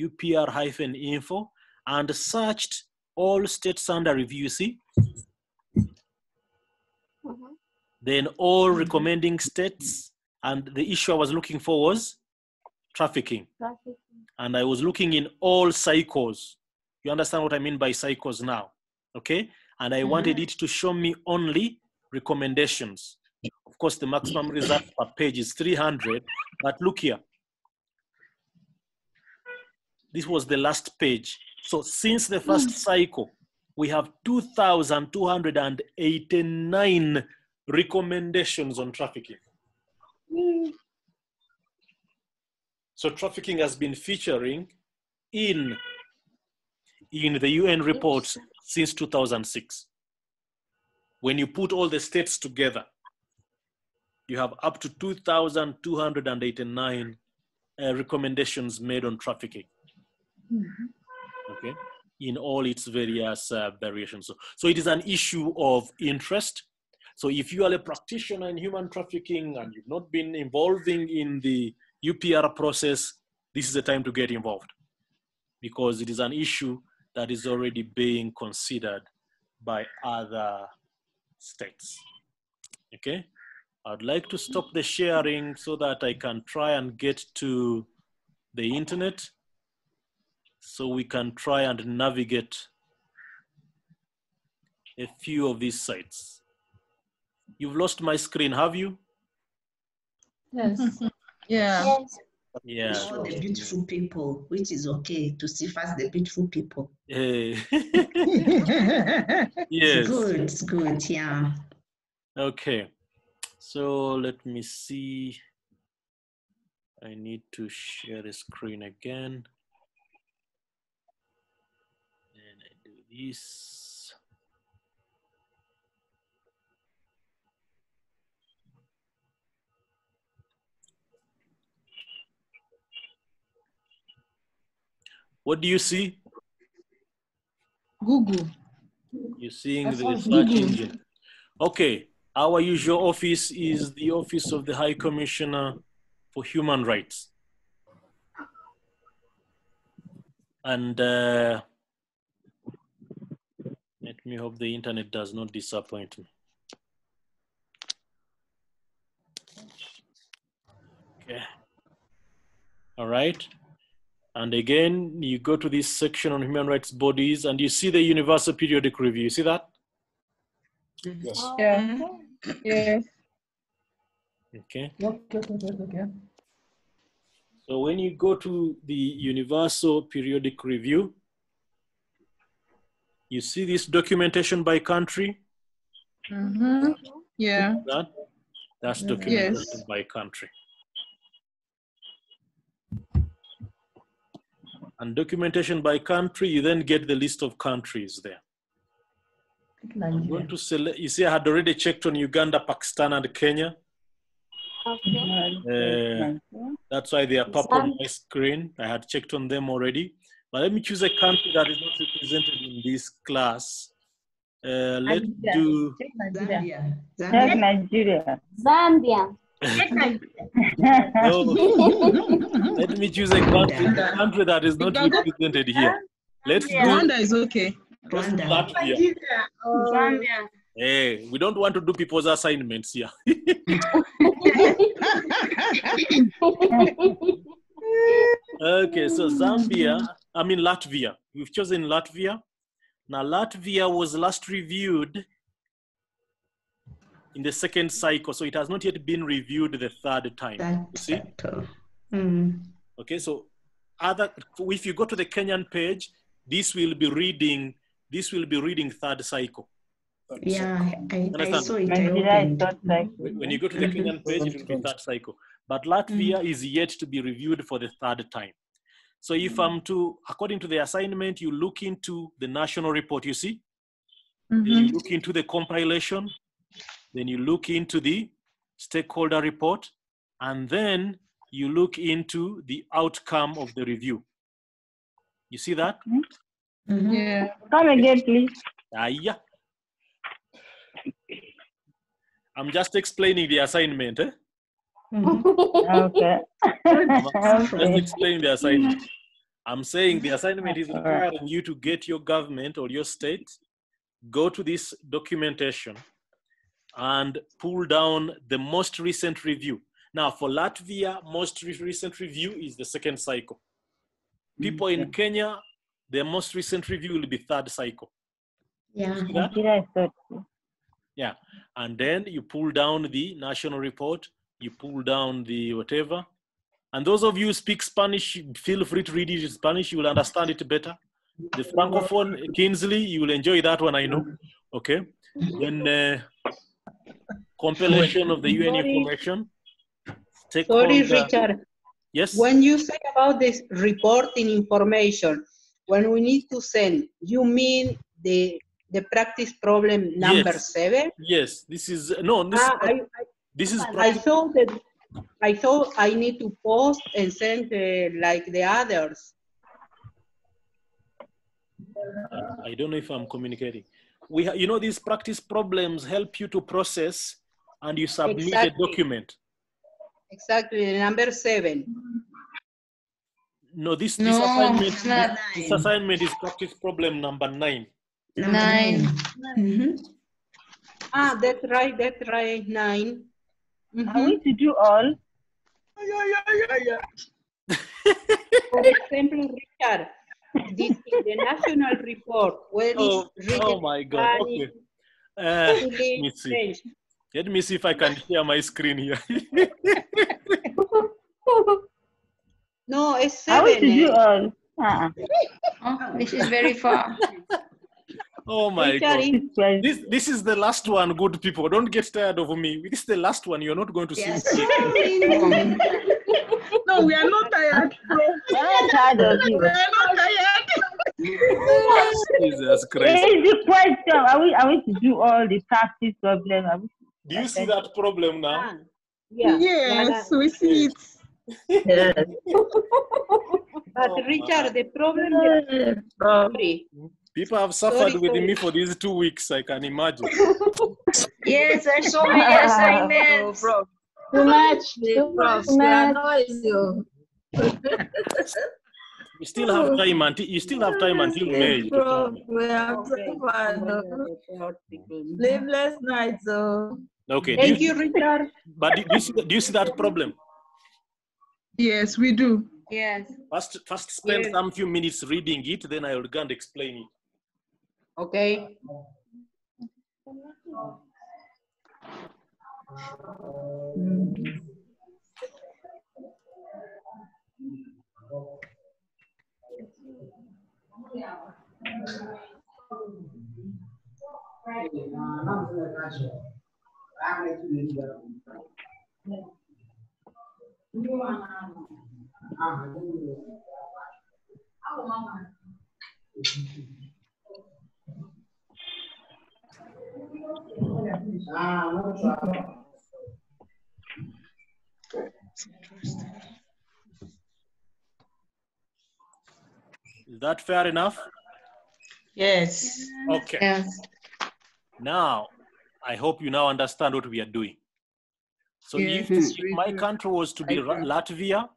UPR-info, and searched all states under review. See, mm-hmm. then all recommending states, and the issue I was looking for was trafficking. And I was looking in all cycles. You understand what I mean by cycles now, okay? and I wanted mm-hmm. it to show me only recommendations. Of course, the maximum result per page is 300, but look here. This was the last page. So since the first hmm. cycle, we have 2,289 recommendations on trafficking. Hmm. So trafficking has been featuring in, in the UN reports since 2006. When you put all the states together, you have up to 2,289 uh, recommendations made on trafficking. Okay, in all its various uh, variations. So, so it is an issue of interest. So if you are a practitioner in human trafficking and you've not been involving in the UPR process, this is the time to get involved because it is an issue that is already being considered by other states. Okay, I'd like to stop the sharing so that I can try and get to the internet so we can try and navigate a few of these sites. You've lost my screen, have you? Yes. Yeah. Yeah. Show the beautiful people, which is okay to see first the beautiful people. Hey. It's yes. good, it's good, yeah. Okay. So let me see. I need to share the screen again. And I do this. What do you see? Google. You're seeing That's the search Google. engine. Okay, our usual office is the office of the High Commissioner for Human Rights. And uh, let me hope the internet does not disappoint me. Okay. All right. And again, you go to this section on human rights bodies and you see the Universal Periodic Review. You see that? Yes. Yeah. Yes. Okay. Okay, okay, okay, okay. So when you go to the Universal Periodic Review, you see this documentation by country. Mm-hmm. Yeah. That that's Yes. documentation by country. And documentation by country, you then get the list of countries there. I'm going to select, you see, I had already checked on Uganda, Pakistan, and Kenya. Okay. Uh, that's why they are up on my screen. I had checked on them already. But let me choose a country that is not represented in this class. Uh, let's do Zambia. Take Nigeria. Zambia. No. Let me choose a country, a country that is not represented here. Let's do Rwanda is okay. Latvia. Zambia. Oh. Hey, we don't want to do people's assignments here. okay, so Zambia, I mean Latvia. We've chosen Latvia. Now, Latvia was last reviewed in the second cycle, so it has not yet been reviewed the third time. You see? Mm. Okay, so other if you go to the Kenyan page, this will be reading this will be reading third cycle. Yeah, I, I Understand? saw it. I Nigeria is opened. not like. When when you go to the Kenyan page, it will be third cycle. But Latvia hmm. is yet to be reviewed for the third time. So if hmm. I'm to, according to the assignment, you look into the national report, you see? Then you look into the compilation, then you look into the stakeholder report, and then you look into the outcome of the review. You see that? Yeah. Come again, please. Ah, yeah. I'm just explaining the assignment. Eh? Okay. Just okay. explain the assignment. I'm saying the assignment is requiring you to get your government or your state, go to this documentation and pull down the most recent review. Now, for Latvia, most re- recent review is the second cycle. People in Kenya, their most recent review will be third cycle. Yeah. See that? Nigeria is 30. Yeah. And then you pull down the national report, you pull down the whatever. And those of you who speak Spanish, feel free to read it in Spanish, you will understand it better. The Francophone, Kingsley, you will enjoy that one, I know. Okay. Then uh, compilation of the UN Sorry. information. Sorry, Stakeholder- Richard. Yes. When you say about this reporting information, when we need to send, you mean the the practice problem number Yes. seven? Yes, this is no. This, Ah, I, this is I thought that I thought I need to post and send uh, like the others. I don't know if I'm communicating. We, you know, these practice problems help you to process, and you submit Exactly. a document. Exactly, number seven. No, this this No, assignment. This, this assignment is practice problem number nine. Nine. Ah, that's right, that's right, nine. Are we to do all? Yeah, yeah, yeah, yeah. For example, Richard, this is the national report where Oh, it's written oh my God. Okay. Uh, let me see. French. Let me see if I can share my screen here. No, it's Are we seven. to do eh? all? Uh-uh. Oh, this is very far. oh my God. This this is the last one, good people. Don't get tired of me. This is the last one. You're not going to see. Yes. me. No, we are not tired. We're not tired of you. We are not tired. Jesus Christ. Here's the question. Are we, are we to do all the practice problem? Are we Do you see that problem now? Ah, yeah. Yes, we see it. Yes. But Richard, the problem is sorry. People have suffered Sorry, with sorry. me for these two weeks. I can imagine. Yes, there's so many assignments. Too much. The Too much. they annoys you. You still have time until you still have time until May. The prof, we have so fun. oh. Sleepless nights, oh. Okay. Do Thank you, you, Richard. but do you, see, do you see that problem? Yes, we do. Yes. First, first spend Yes. some few minutes reading it, then I will go and explain it. Okay. Mm. Is that fair enough? Yes. Okay. Yes. Now, I hope you now understand what we are doing. So if, Yes, if my do. country was to be I Ra- do. Latvia,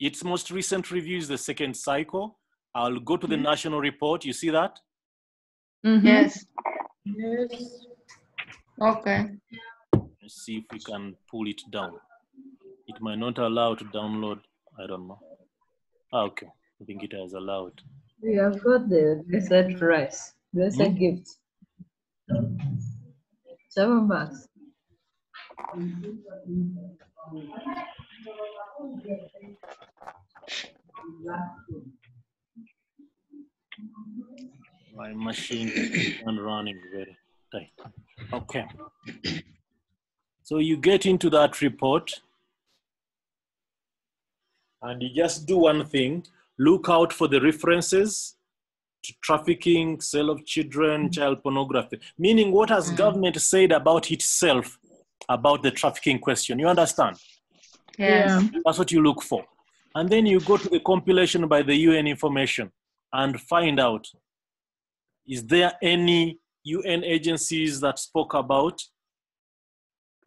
its most recent review is the second cycle. I'll go to the national report. You see that? Yes. Yes. Okay. Let's see if we can pull it down. It might not allow to download. I don't know. Ah, okay. I think it has allowed. We have got the blessed rice, blessed Hmm? gift. Seven bucks. My machine is running very tight. Okay. So you get into that report and you just do one thing look out for the references trafficking, sale of children, child pornography. Meaning, what has government said about itself about the trafficking question? You understand? Yes. That's what you look for. And then you go to the compilation by the UN information and find out is there any UN agencies that spoke about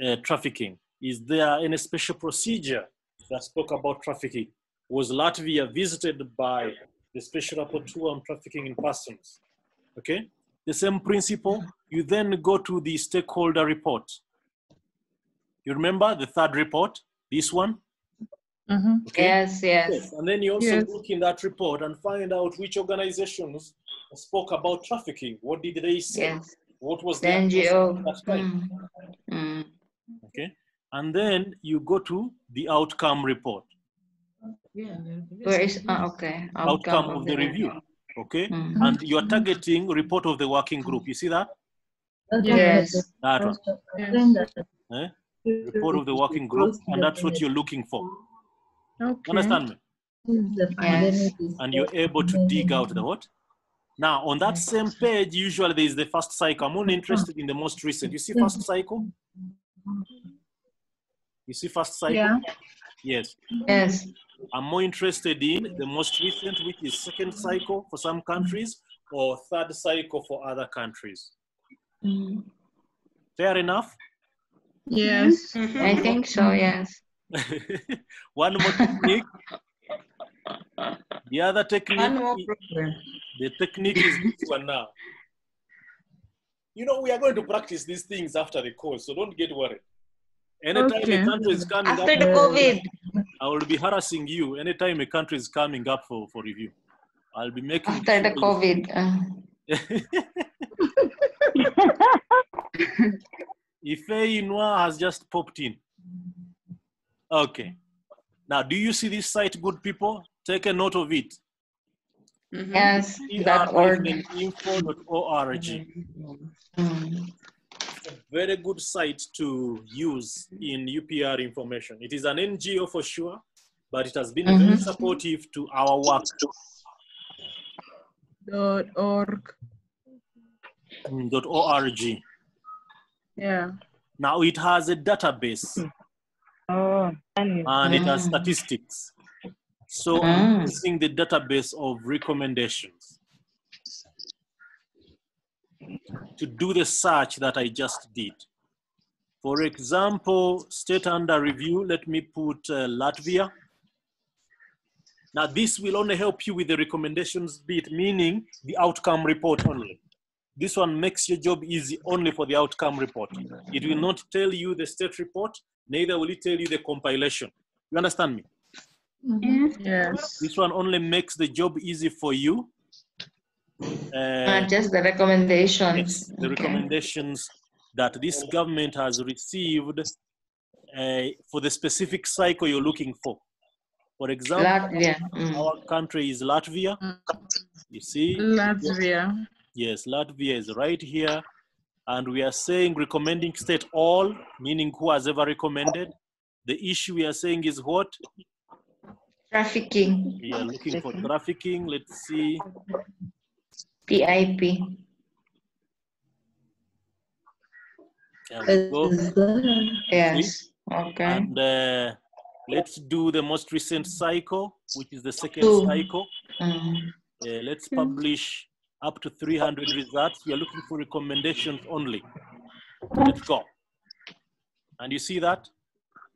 uh, trafficking? Is there any special procedure that spoke about trafficking? Was Latvia visited by the special rapporteur on trafficking in persons? Okay, the same principle. You then go to the stakeholder report. You remember the third report, this one? Okay? Yes, yes. And then you also Yes. look in that report and find out which organizations spoke about trafficking. What did they say? Yes. What was The NGO. at that time? Mm. Mm. Okay. And then you go to the outcome report, Where is, ah, okay. outcome of the review. Okay. Mm. And you're targeting report of the working group. You see that? Yes. That one. Eh? Report of the working group, and that's what you're looking for. Okay. Understand me? Yes. And you're able to dig out the what? Now, on that same page, usually there is the first cycle. I'm only interested in the most recent. You see first cycle? You see first cycle? Yeah. Yes. Yes. I'm more interested in the most recent, which is second cycle for some countries or third cycle for other countries. Mm. Fair enough? Yes. I think so, yes. One more technique. The other technique, One more i- the technique is this one now. You know, we are going to practice these things after the course, so don't get worried. Anytime Okay. a country is coming After up, the COVID. I will be harassing you anytime a country is coming up for, for review. I'll be making After the sure you- COVID. uh, Ife Inwa has just popped in. Okay. Now, do you see this site, good people? Take a note of it. Yes. Dot org. info.org. Mm. It's a very good site to use in UPR information. It is an NGO for sure, but it has been very Mhm. supportive to our work. Dot org. Mm, dot .org. Yeah. Now it has a database Oh, and it has Mm. statistics. So I'm Mm. using the database of recommendations to do the search that I just did. For example, state under review, let me put uh, Latvia. Now this will only help you with the recommendations bit, meaning the outcome report only. This one makes your job easy only for the outcome report. It will not tell you the state report, neither will it tell you the compilation. You understand me? Yes. This one only makes the job easy for you. Uh, Uh, just the recommendations. yes, the Okay. recommendations that this government has received uh, for the specific cycle you're looking for. For example, Latvia. Mm. our country is Latvia. You see? Latvia. Yes, Latvia is right here. And we are saying recommending state all, meaning who has ever recommended. The issue we are saying is what? Trafficking. We are looking for trafficking. Let's see. PIP. There we go. Yes. Okay. And uh, let's do the most recent cycle, which is the second Two. cycle. Mm. Uh, let's publish up to 300 results. We are looking for recommendations only. Let's go. And you see that?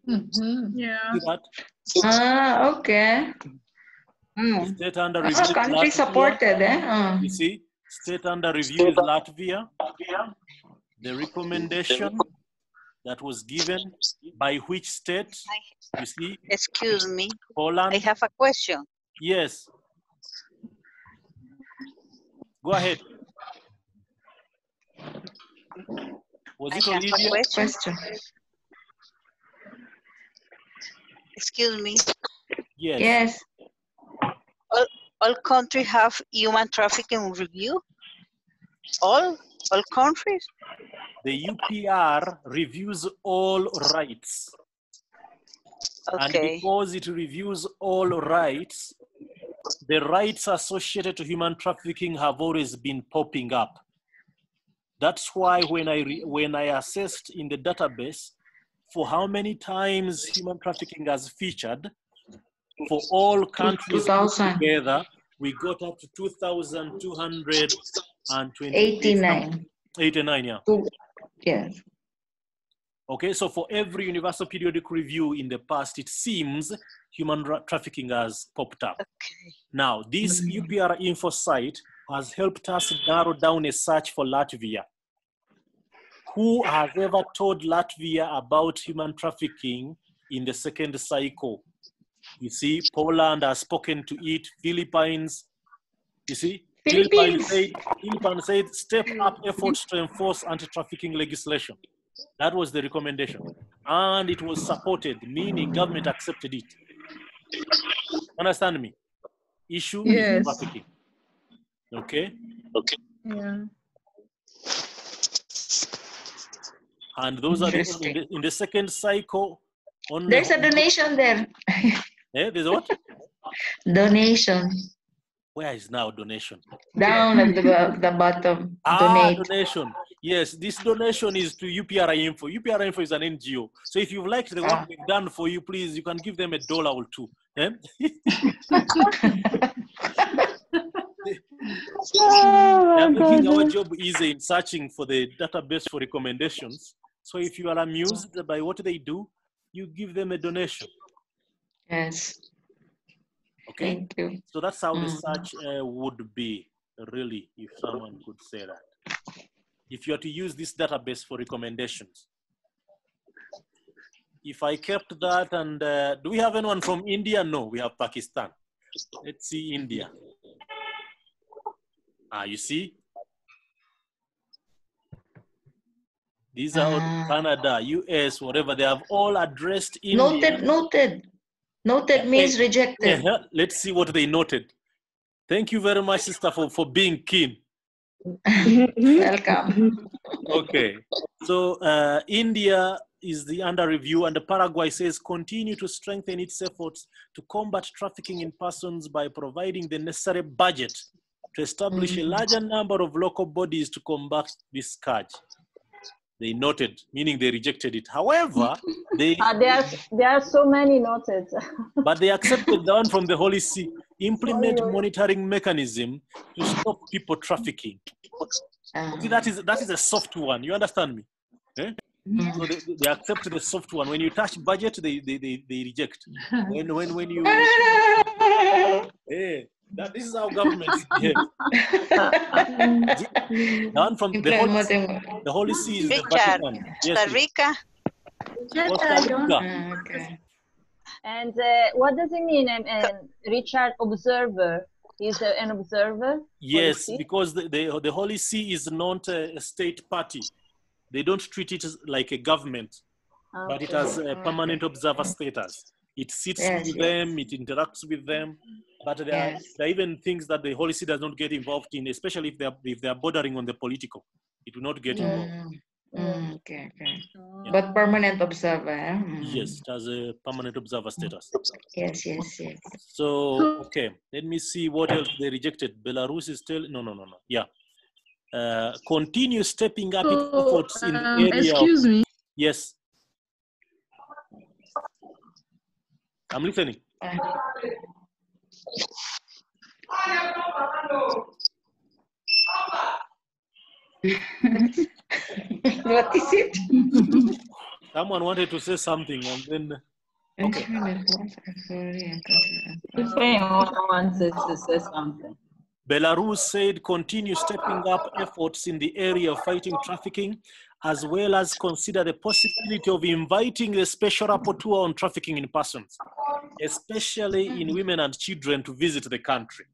Mm-hmm. Yeah. See that? Ah, okay. Mm. State under Ah, review. country Latvia. supported, eh? Ah. You see, state under review is Latvia. The recommendation that was given by which state? You see, Excuse me, Poland. I have a question. Yes. Go ahead. Was I it have a question. Excuse me, Yes. Yes. Uh, all, countries have human trafficking review? All? All countries? The UPR reviews all rights. And because it reviews all rights, the rights associated to human trafficking have always been popping up. That's why when I, re- when I assessed in the database for how many times human trafficking has featured, for all countries 2000. together, we got up to 2,220. 89. 89, yeah. Two. Yes. Okay, so for every universal periodic review in the past, it seems human ra- trafficking has popped up. Okay. Now, this mm-hmm. UPR info site has helped us narrow down a search for Latvia. Who has ever told Latvia about human trafficking in the second cycle? You see, Poland has spoken to it. Philippines, you see, Philippines. said, Philippines said step up efforts to enforce anti-trafficking legislation. That was the recommendation, and it was supported, meaning government accepted it. Understand me? Issue Yes. is trafficking. Okay. Okay. Yeah. And those are the, in, the, in the second cycle. Only There's a donation there. Eh, there's what? Donation. Where is now donation? Down at the, the bottom. Ah, Donate. donation. Yes, this donation is to UPR Info. UPR Info is an NGO. So if you've liked the work Ah. they've done for you, please, you can give them a dollar or two. eh? Oh, making our job easy in searching for the database for recommendations. So if you are amused by what they do, you give them a donation. Yes. Okay. Thank you. So that's how the Mm. search uh, would be, really, if someone could say that. If you are to use this database for recommendations. If I kept that and uh, do we have anyone from India? No, we have Pakistan. Let's see India. Ah, you see? These are Ah. Canada, US, whatever. They have all addressed India. Noted, noted. Noted means rejected. Yeah, let's see what they noted. Thank you very much, sister, for, for being keen. Welcome. Okay. So uh, India is the under review, and the Paraguay says continue to strengthen its efforts to combat trafficking in persons by providing the necessary budget to establish a larger number of local bodies to combat this scourge. They noted, meaning they rejected it. However, they Uh, there, are, there are so many noted. but they accepted the one from the Holy See. Implement monitoring mechanism to stop people trafficking. See, that is that is a soft one. You understand me? Eh? So they, they accept the soft one. When you touch budget, they they, they, they reject. When when when you hey, that this is how government behave. the from the Holy, See- the Holy See is the Richard, Vatican. Yes, Costa Rica. Costa Rica. Okay. And uh, what does it mean? Um, um, Richard Observer. He's a, an observer. Yes, See? because the, the, the Holy See is not a, a state party. They don't treat it as like a government, but it has a permanent observer status. It sits Yes, with yes. them, it interacts with them, but there, are, there are even things that the Holy See does not get involved in, especially if they are, if they are bordering on the political. It will not get involved. Mm, mm, okay, okay. But permanent observer. eh? Mm. Yes, it has a permanent observer status. Yes, yes, yes. So, okay, let me see what else they rejected. Belarus is still, no, no, no, no. Yeah. Uh, continue stepping up its So, efforts in the um, area. of- excuse me. Yes. I'm listening. what is it? Someone wanted to say something and then, okay. If anyone wants us to say something. Belarus said continue stepping up efforts in the area of fighting trafficking, as well as consider the possibility of inviting the special rapporteur on trafficking in persons, especially in women and children, to visit the country.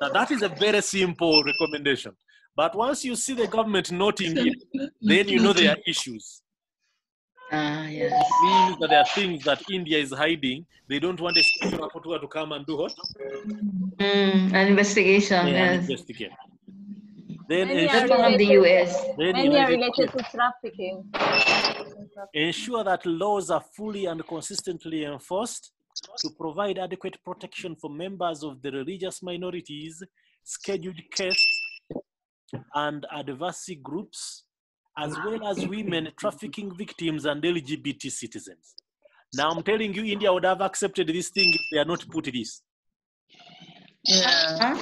Now, that is a very simple recommendation. But once you see the government noting it, then you know there are issues. Ah, yes. means that there are things that India is hiding. They don't want a special rapporteur to come and do what? Mm, an investigation, Yeah, yes. investigate. Then Many are That's from the US. Then Many are related to trafficking. ensure that laws are fully and consistently enforced to provide adequate protection for members of the religious minorities, scheduled castes, and advocacy groups, as well as women trafficking victims and LGBT citizens. Now I'm telling you, India would have accepted this thing if they had not put this. Huh?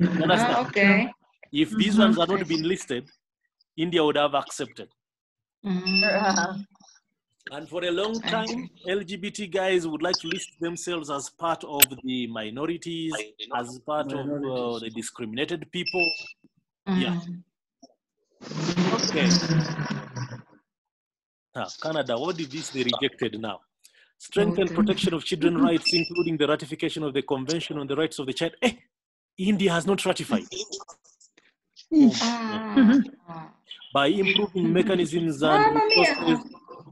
You understand? Ah, okay. If these ones had not been listed, India would have accepted. Mm. And for a long time, LGBT guys would like to list themselves as part of the minorities, as part of uh, the discriminated people. Yeah. Okay. Ah, Canada, what did this they rejected now? strengthen Okay. protection of children rights, including the ratification of the Convention on the Rights of the Child. Eh, India has not ratified. Ah. By improving mechanisms and resources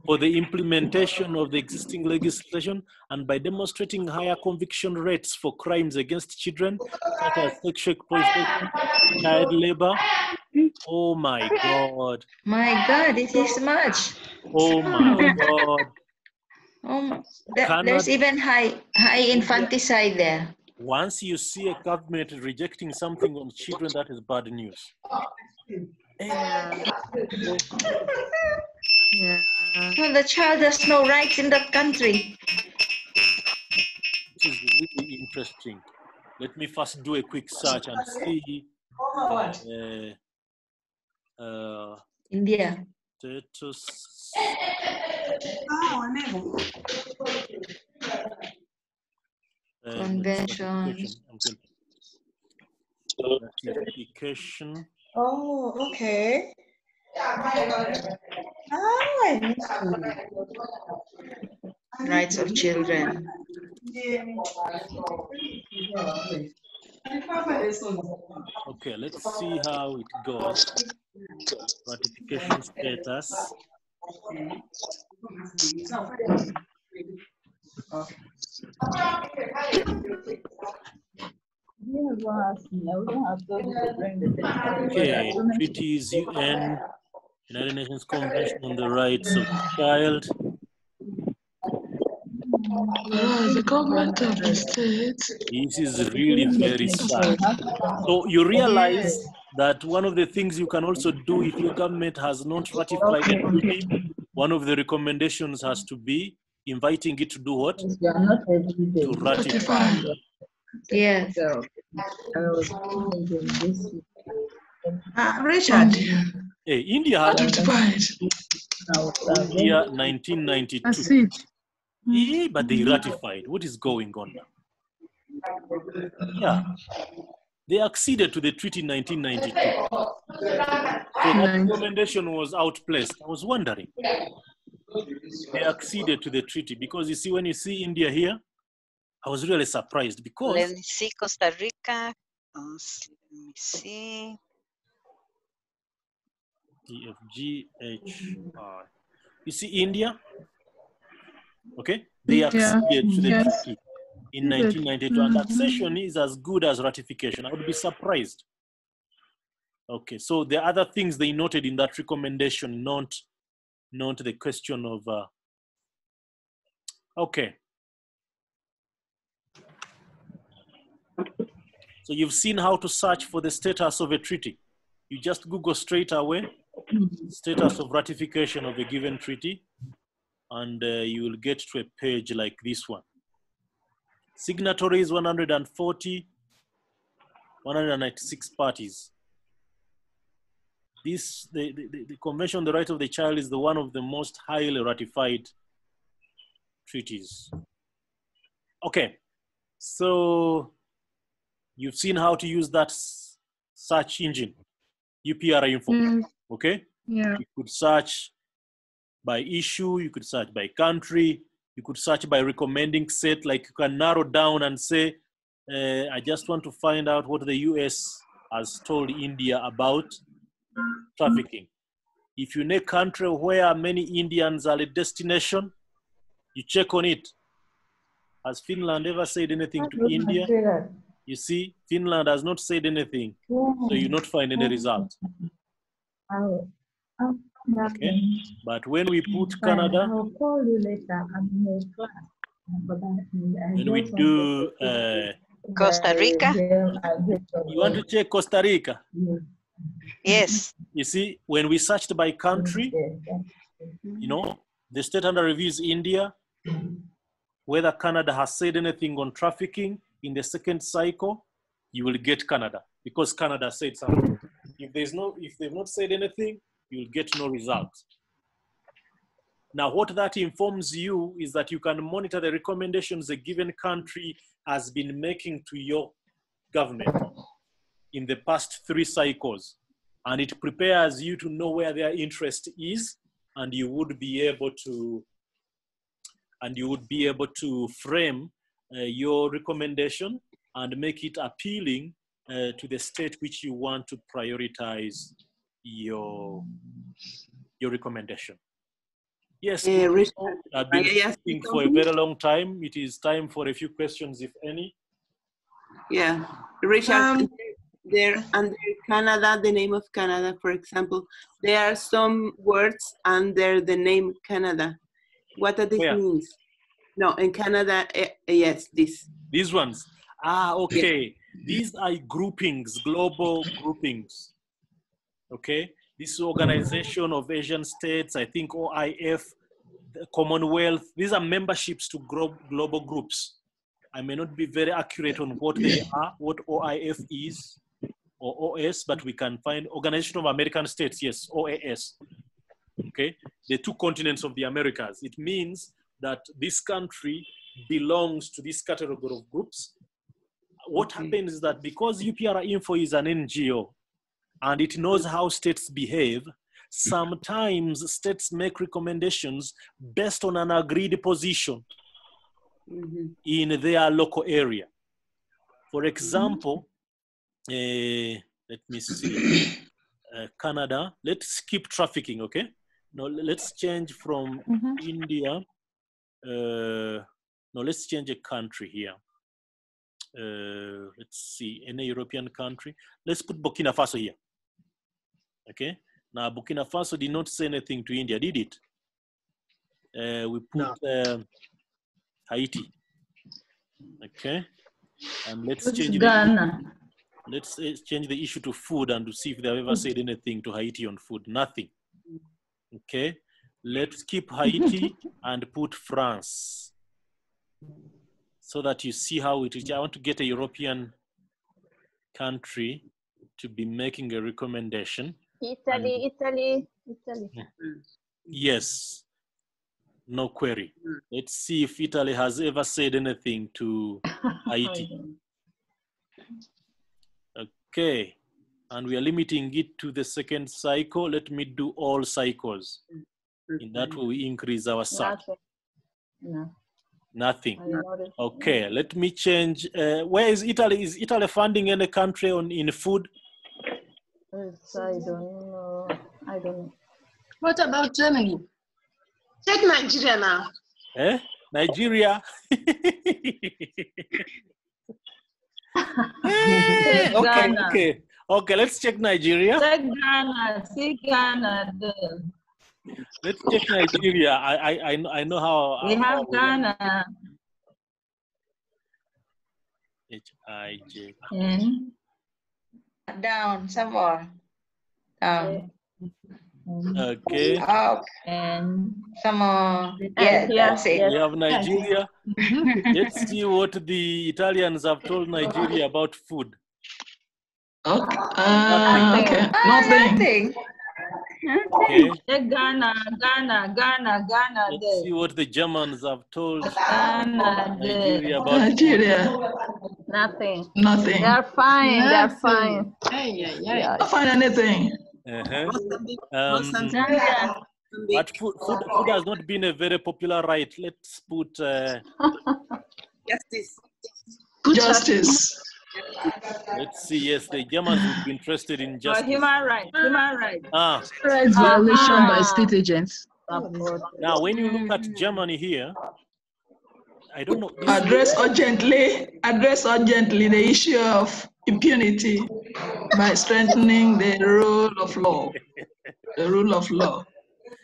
for the implementation of the existing legislation and by demonstrating higher conviction rates for crimes against children, such as sexual exploitation, child labor. Oh my God. My God, it is much. Oh my God. Oh, my- there- Cannot- there's even high high infanticide there. Once you see a government rejecting something on children, that is bad news. Oh So the child has no rights in that country. This is really interesting. Let me first do a quick search and see uh, uh, India. status. uh, Convention. ratification. I'm going- Ratification. Oh, okay. I missed Rights of children. Okay, let's see how it goes. Ratification status. Okay, treaties, UN, United Nations Convention on the Rights of the Child. Oh, the government of the state. This is really very sad. So you realize that one of the things you can also do if your government has not ratified the treaty, one of the recommendations has to be inviting it to do what? To ratify. Yes. Uh, Richard, Hey, India had Ratified. India 1992. That's it. Eh, but they ratified. What is going on now? Yeah. They acceded to the treaty in 1992. So that recommendation was outplaced. I was wondering. They acceded to the treaty because you see, when you see India here, I was really surprised because. Let because me see Costa Rica. Let me see. E F G H R. You see India? Okay? They Yeah. acceded to the Yes. treaty in 1992, and Mhm. accession is as good as ratification. I would be surprised. Okay, so the other things they noted in that recommendation, not, not the question of. Uh, okay. So you've seen how to search for the status of a treaty. You just Google straight away status of ratification of a given treaty, and uh, you will get to a page like this one. Signatories 140, 196 parties. This, the, the, the Convention on the Right of the Child is the one of the most highly ratified treaties. Okay, so you've seen how to use that search engine, UPR info. Yes. Okay, Yeah. you could search by issue, you could search by country, you could search by recommending set, like you can narrow down and say, uh, I just want to find out what the US has told India about trafficking. If you know a country where many Indians are a destination, you check on it. Has Finland ever said anything to India? You see, Finland has not said anything, so you not find any result. Okay, but when we put Canada, I'll call you later. I'm in a class. But I- I when we just do, uh, Costa Rica? you want to check Costa Rica? Yes. You see, when we searched by country, you know, the state under review is India. Whether Canada has said anything on trafficking in the second cycle, you will get Canada because Canada said something. If there's no, if they've not said anything, you'll get no results. Now, what that informs you is that you can monitor the recommendations a given country has been making to your government in the past three cycles. And it prepares you to know where their interest is, and you would be able to and you would be able to frame uh, your recommendation and make it appealing uh, to the state which you want to prioritize your your recommendation. Yes, Uh, Richard, I've been may I ask you speaking for a very long time. It is time for a few questions, if any. Yeah, Richard, there under Canada, the name of Canada, for example, there are some words under the name Canada. What do these Where? means? No, in Canada, eh, yes, this. These ones. Ah, okay. These are groupings, global groupings. Okay. This organization of Asian states, I think OIF, the Commonwealth, these are memberships to global groups. I may not be very accurate on what they are, what OIF is or OS, but we can find Organization of American States, yes, OAS. Okay. The two continents of the Americas. It means that this country belongs to this category of groups what happens is that because UPR Info is an NGO and it knows how states behave, sometimes states make recommendations based on an agreed position in their local area. For example, eh, let me see, uh, Canada, let's skip trafficking, okay? No, let's change from India. Uh, no, let's change a country here uh, let's see, any European country. Let's put Burkina Faso here. Okay. Now, Burkina Faso did not say anything to India, did it? Uh, we put um, Haiti. Okay. And let's What's change Ghana? The, let's uh, change the issue to food and to see if they've ever said anything to Haiti on food. Nothing. Okay. Let's keep Haiti and put France so that you see how it is. I want to get a European country to be making a recommendation. Italy, Italy, Italy. Yes, no query. Let's see if Italy has ever said anything to Haiti. Okay, and we are limiting it to the second cycle. Let me do all cycles. In that way, we increase our. No. Nothing. Okay, let me change. Uh, where is Italy? Is Italy funding any country on in food? It's, I don't know. I don't know. What about Germany? Check Nigeria now. Eh? Nigeria. Eh, okay, okay, okay. Let's check Nigeria. Check Ghana. See Ghana there. Let's check Nigeria. I I I know, I know how. We how- have how Ghana. H I J. And Down, some more. Down. Okay. Up. And some more. And Yeah, here, that's it. We have Nigeria. Mm-hmm. Let's see what the Italians have told Nigeria about food. Okay. Uh, okay. Ah, nothing. Okay. check Ghana, Ghana, Ghana, Ghana Let's there. see what the Germans have told Ghana Nigeria there. about Nigeria. Nothing. Nothing. They are fine. They are fine. Hey, yeah, yeah. Yeah. Not find anything. Uh-huh. Mozambique, Um, Mozambique, but food, food, food has not been a very popular right. Let's put. Uh, Justice. Justice. Let's see. Yes, the Germans would be interested in For justice. human rights, human rights. Ah, Rights ah. violation by state agents. now when you look at Germany here, I don't know. Address urgently, address urgently the issue of impunity by strengthening the rule of law, the rule of law,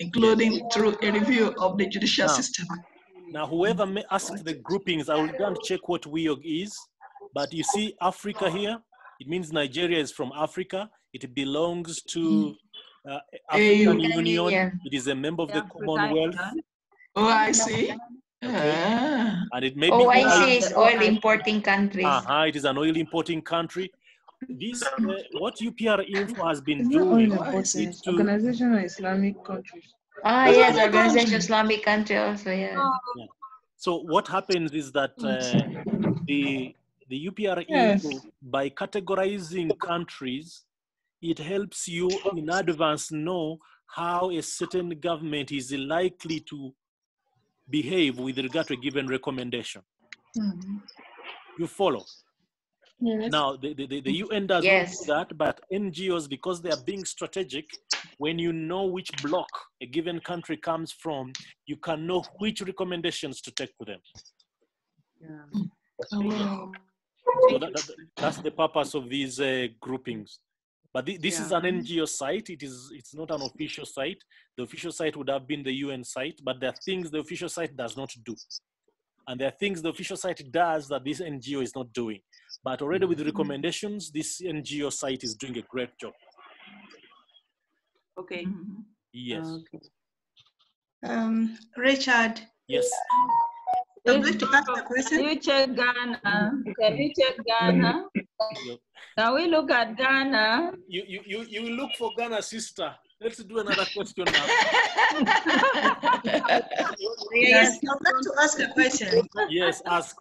including through a review of the judicial Now, system. Now, whoever may ask the groupings, I will go and check what WEOG is. But you see Africa here, it means Nigeria is from Africa. It belongs to uh, African AU. Union. It is a member of the Commonwealth. Oh, I see. Ah. And it may be OIC is oil importing countries. Uh-huh, it is an oil importing country. This, uh, what UPR Info has been It's doing oil is importing. to Organization of Islamic countries. Ah, yes, Organization Islamic country also, yeah. Yeah. So what happens is that uh, the the UPR Yes. info, by categorizing countries, it helps you in advance know how a certain government is likely to behave with regard to a given recommendation. Mhm. You follow? Yes. Now, the, the, the- the UN does Yes. not do that, but NGOs, because they are being strategic, when you know which block a given country comes from, you can know which recommendations to take to them. Oh. So that, that- that's the purpose of these uh, groupings. But thi- this is an NGO site. It is. It's not an official site. The official site would have been the UN site, but there are things the official site does not do, and there are things the official site does that this NGO is not doing. But already with recommendations, this NGO site is doing a great job. Okay. Yes. Okay. Um, Richard, Yes. I'm going to ask a question. You check Ghana. Can we check Ghana? Can we look at Ghana? You you you you look for Ghana, sister. Let's do another question now. Yes, I'd like to ask a question. yes. Ask.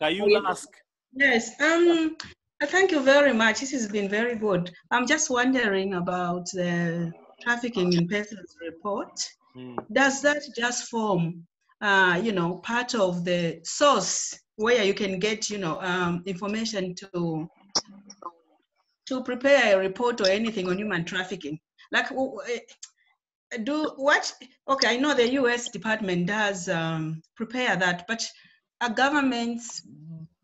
Kayula, ask. Yes, um, thank you very much. This has been very good. I'm just wondering about the trafficking in persons report. Hmm. Does that just form, uh, you know, part of the source where you can get, you know, um, information to to prepare a report or anything on human trafficking? Like, w- w- eh, do what? Okay, I know the U.S. Department does um, prepare that, but are governments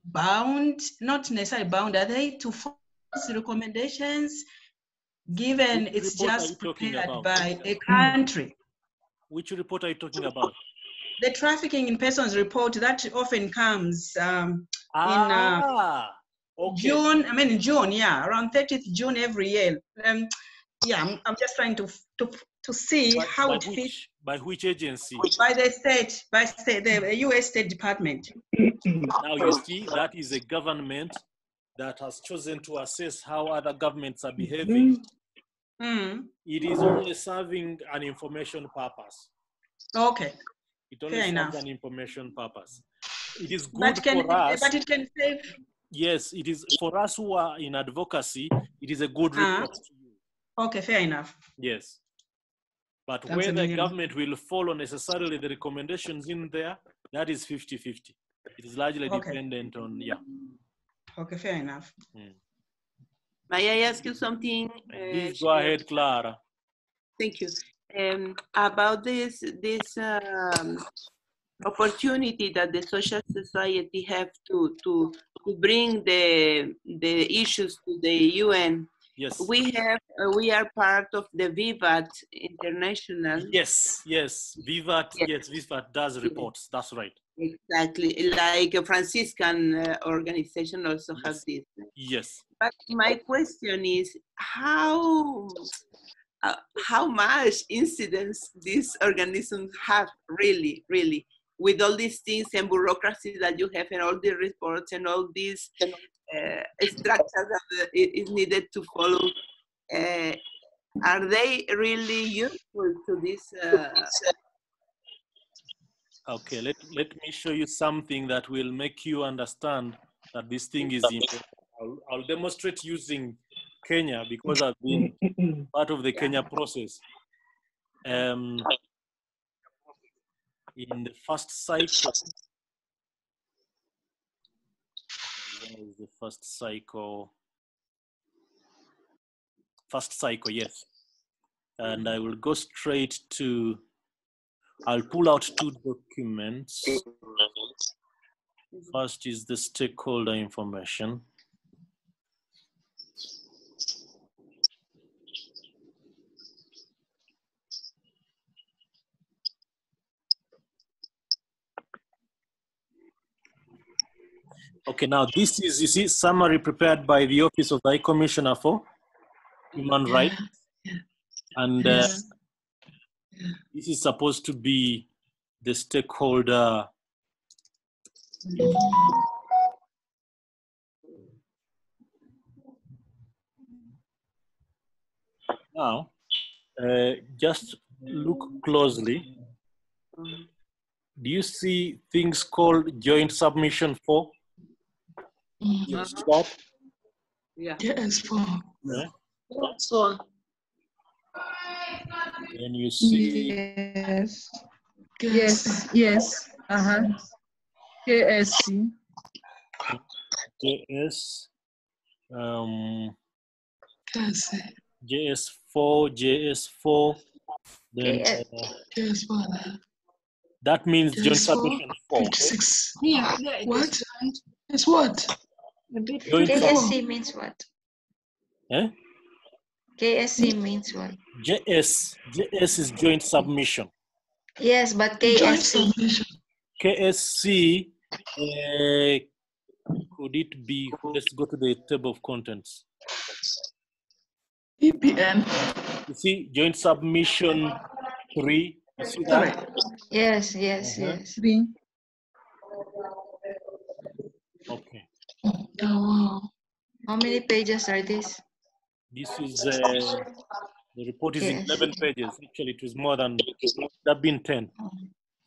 bound, not necessarily bound, are they to follow these recommendations given Which it's just prepared about? by a country? Which report are you talking about? The trafficking in persons report that often comes um, in uh, Ah, June, I mean in June, yeah, around 30th June every year. Um, yeah, I'm, I'm just trying to to to see by, how by it fits which by which agency? by the state, by state, the U.S. State Department. Now you see that is a government that has chosen to assess how other governments are behaving. Mm. It is only serving an information purpose. Okay, It only Fair serves enough. an information purpose. It is good but can for us. but it can save. Yes, it is for us who are in advocacy. It is a good Ah. report. Okay, fair enough. Yes. But That's whether amazing. government will follow necessarily the recommendations in there, that is 50 50. It is largely Okay. dependent on, yeah. Okay, fair enough. May I ask you something? uh, Please go ahead, Clara. Thank you. Um, about this this um, opportunity that the social society have to to to bring the the issues to the UN. Yes. We have uh, we are part of the Vivat International. Yes, yes. Vivat, yes, Vivat does reports. That's right. Exactly, like a Franciscan uh, organization also has this. Yes. But my question is how uh, how much incidence these organisms have really, really, with all these things and bureaucracy that you have and all the reports and all these uh, structures that uh, needed to follow. Uh, are they really useful to this? Uh, Okay, let, let me show you something that will make you understand that this thing is important. I'll, I'll demonstrate using Kenya because I've been part of the Kenya process. Um, in the first cycle, where is the first cycle? First cycle, yes. And I will go straight to, I'll pull out two documents. First is the stakeholder information. Okay, now this is, you see, summary prepared by the Office of the High Commissioner for Human Rights. And uh, Yes. this is supposed to be the stakeholder. Now, uh, just look closely. Do you see things called joint submission for? Yes. stop. yeah. Yes, for yeah. So, And you see Yes. Yes, yes. Uh-huh. KSC. JS, um, KSC. JS4, JS4, then JS. uh, JS4. that means joint JS4, submission 4. page okay? six. Yeah, there it What? is. It's what? A bit Joint. KSC means what? Eh? KSC means what? JS, JS is joint submission. Yes, but Joint KSC. submission. KSC, uh, could it be, let's go to the table of contents. EPN. You see, joint submission 3, you see that? Yes, yes, Uh-huh. yes. Three. Okay. Oh. How many pages are these? This is, uh, the report is in Yes. 11 pages. Actually, it was more than, that been 10.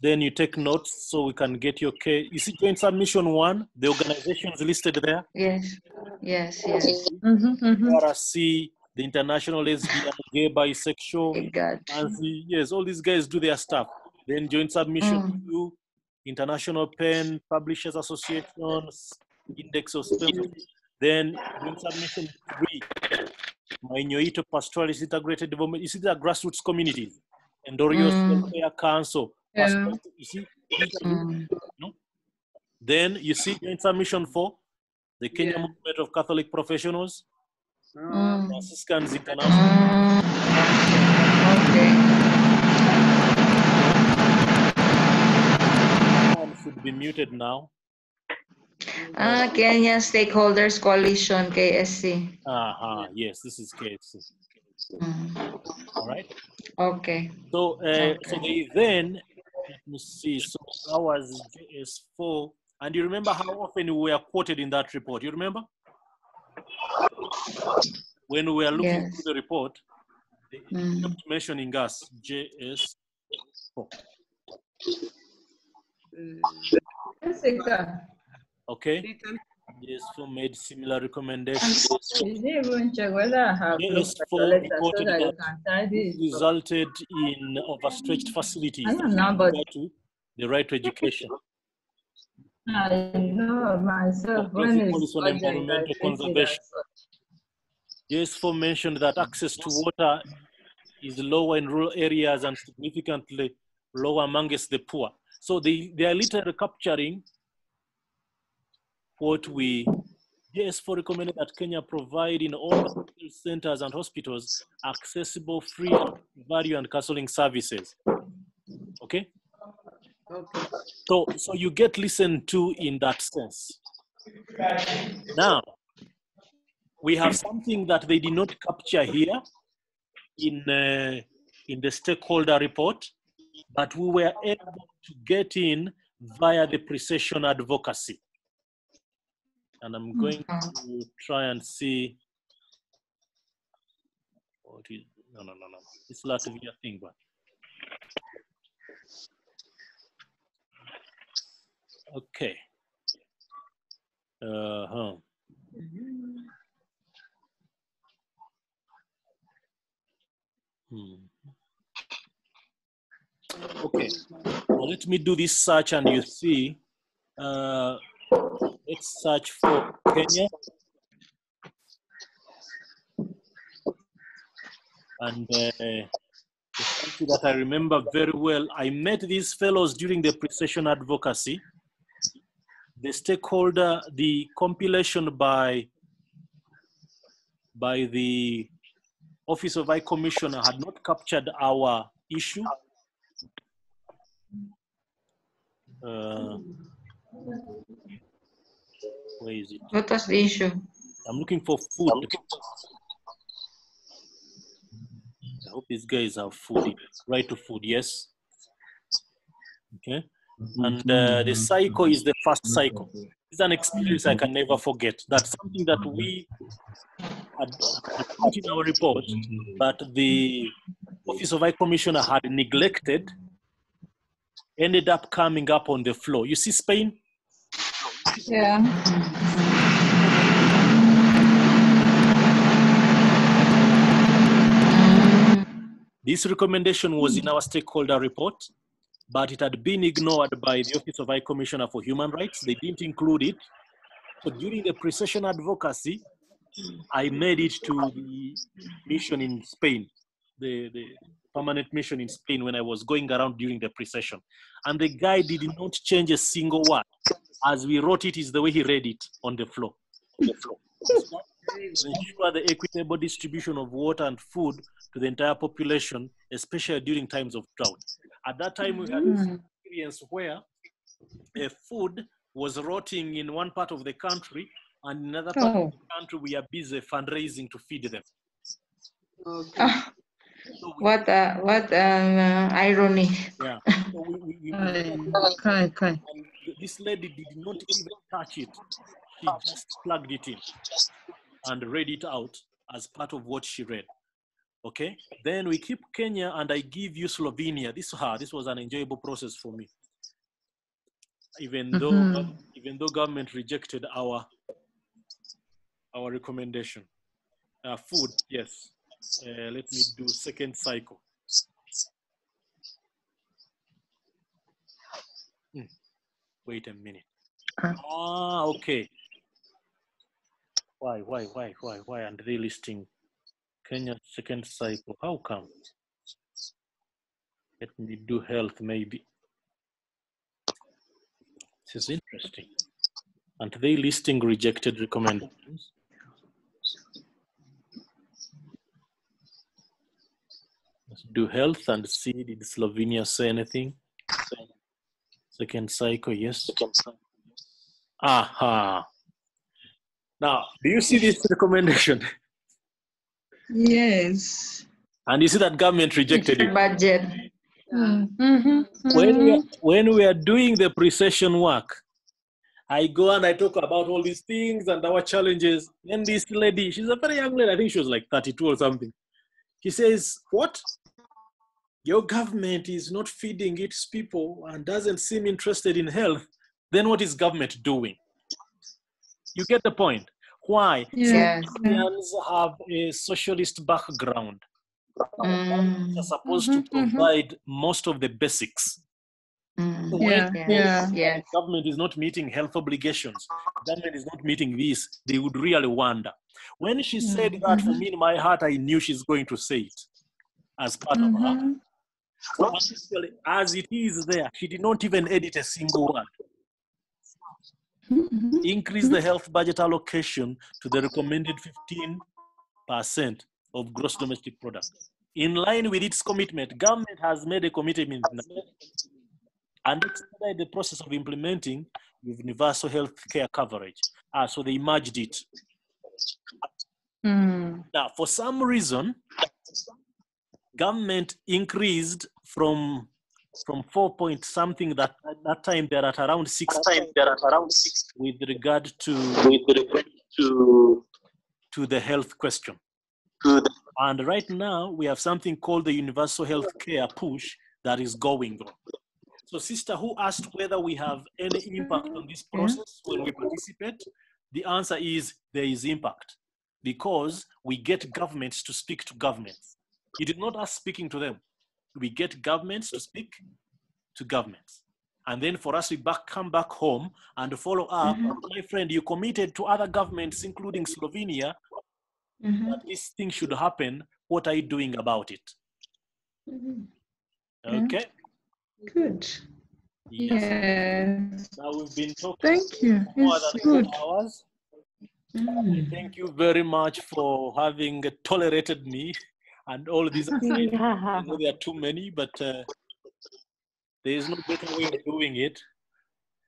Then you take notes so we can get your case. You see joint submission 1, the organizations listed there. Yes, yes, yes. Mm-hmm, mm-hmm. RRC, the International Lesbian, Gay, Bisexual, God. Nancy, yes, all these guys do their stuff. Then joint submission Mm. two, International Pen Publishers Association, Index on Censorship. Then joint submission three, Mainyoito Pastoralist Integrated Development. You see, these are grassroots communities. Endorois Mm. Welfare Council. Yeah. Pastoral- You see, Mm. no? Then you see joint submission four, the Kenya Yeah. Movement of Catholic Professionals, Mm. Franciscans International. Mm. Okay. Should be muted now. Ah, Kenya Stakeholders Coalition, KSC. Uh-huh. Yes, this is KSC. Mm. All right. Okay. So, uh, so they then, let me see. So that was JS4. And you remember how often we were quoted in that report? You remember? When we were looking Yes. through the report, they Mm. kept mentioning us, JS4. Jessica, Okay? JS4 made similar recommendations. you didn't even check whether I have looked at the JS4 letter so reported that you that can tidy this it. resulted in overstretched facilities I that am now, but regard to the right to education. I know myself when Inclusive it's on environmental conservation. as such. JS4 mentioned that access to water is lower in rural areas and significantly lower amongst the poor. So they, they are literally capturing what we, JS4 recommended that Kenya provide in all centers and hospitals accessible, free, value and counseling services. Okay? Okay. So, so you get listened to in that sense. Now, we have something that they did not capture here in, uh, in the stakeholder report, but we were able to get in via the pre-session advocacy. And I'm going to try and see what is, no, no, no, no. It's Latvia thing, but. Okay. Uh-huh. Hmm. Okay, now let me do this search and you see. Uh, let's search for Kenya. And uh, the country that I remember very well, I met these fellows during the pre-session advocacy. The stakeholder, the compilation by by the Office of High Commissioner had not captured our issue. Uh, where is it? What was the issue? I'm looking for food. I hope these guys have food. Right to food, yes. Okay. And uh, the cycle is the first cycle. It's an experience I can never forget. That's something that we had put in our report, but the Office of High Commissioner had neglected, ended up coming up on the floor. You see Spain? Yeah. This recommendation was in our stakeholder report. but it had been ignored by the Office of High Commissioner for Human Rights. They didn't include it. So during the pre-session advocacy, I made it to the mission in Spain, the, the permanent mission in Spain when I was going around during the pre-session. And the guy did not change a single word. As we wrote it is the way he read it on the floor. On the floor. ensure the equitable distribution of water and food to the entire population, especially during times of drought. At that time, we had this Mm. experience where a food was rotting in one part of the country, and in another part Oh. of the country, we are busy fundraising to feed them. Ah, what uh, what um, uh, irony. Yeah. So we, we, we, Kai, Kai. and this lady did not even touch it. She just plugged it in and read it out as part of what she read. Okay. Then we keep Kenya and I give you Slovenia. This her. This was an enjoyable process for me. Even though Mhm. even though government rejected our our recommendation. Uh, food, yes. Uh, let me do second cycle. Wait a minute. Ah, okay. Why, why, why, why, why aren't they listing Kenya second cycle? How come? Let me do health maybe. This is interesting. Aren't they listing rejected recommendations? Let's do health and see did Slovenia say anything? Second cycle, yes. second cycle Aha. Now, do you see this recommendation? Yes. And you see that government rejected it. Budget. Mm-hmm. When we are, when we are doing the pre-session work, I go and I talk about all these things and our challenges. Then this lady, she's a very young lady, I think she was like 32 or something. She says, What? Your government is not feeding its people and doesn't seem interested in health. Then what is government doing? You get the point. Why? Yes. Kenyans have a socialist background. Mm. Are supposed to mm-hmm, mm-hmm. provide most of the basics. Mm. So Yeah, when yeah. Yes. government is not meeting health obligations, government is not meeting this, they would really wonder. When she said mm, that, for mm-hmm. me in my heart, I knew she's going to say it as part of her. Actually, as it is there, she did not even edit a single word. Increase the health budget allocation to the recommended 15% of gross domestic product. In line with its commitment, government has made a commitment and expedite the process of implementing universal health care coverage. Ah, so they merged it. Mm. Now, for some reason, government increased from from four point something that at that time they're at around six That time they're at around six with regard to with regard to to the health question. And right now we have something called the universal health care push that is going on. So, sister, who asked whether we have any impact on this mm-hmm. process when we participate? The answer is there is impact because we get governments to speak to governments. It is not us speaking to them. We get governments to speak to governments. And then for us to back, come back home and follow up. Mm-hmm. My friend, you committed to other governments, including Slovenia, Mhm. that this thing should happen. What are you doing about it? Mm-hmm. Mm-hmm. Okay. Good. Yes. Yes. Now we've been talking Thank you. more It's good. hours. Mm. Thank you very much for having tolerated me and all these assignments. I know there are too many, but uh, there is no better way of doing it.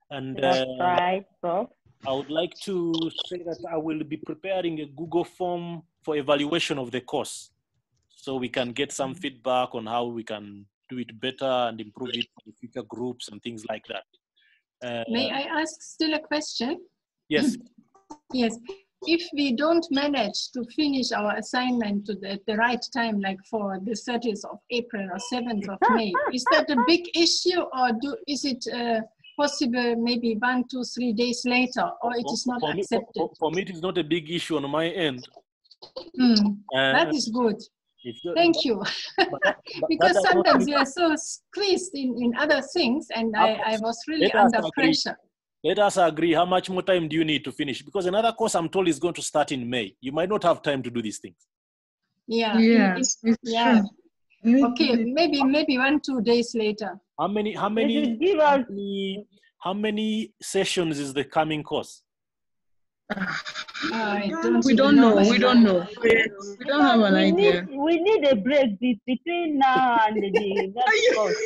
And That's uh, right, Prof. I would like to say that I will be preparing a Google form for evaluation of the course. So we can get some feedback on how we can do it better and improve it for the future groups and things like that. Uh, May I ask still a question? Yes. Yes. If we don't manage to finish our assignment to the, the right time, like for the 30th of April or 7th of May, is that a big issue or do, is it uh, possible maybe one, two, three days later or it is not for me, for, accepted? for- for me, it is not a big issue on my end. Hmm, Uh, That is good. It's Thank you. but because does not sometimes mean- you are so squeezed in, in other things, and I, I was really Let us under agree. Pressure. Let us agree. How much more time do you need to finish? Because another course I'm told is going to start in May. You might not have time to do these things. Yeah. Yeah, it's- it's yeah. true. Okay, maybe maybe one two days later. How many? How many? How many, how many sessions is the coming course? I don't We don't know. my We don't know. We don't have an we idea. need we need a break be- between now and the next course.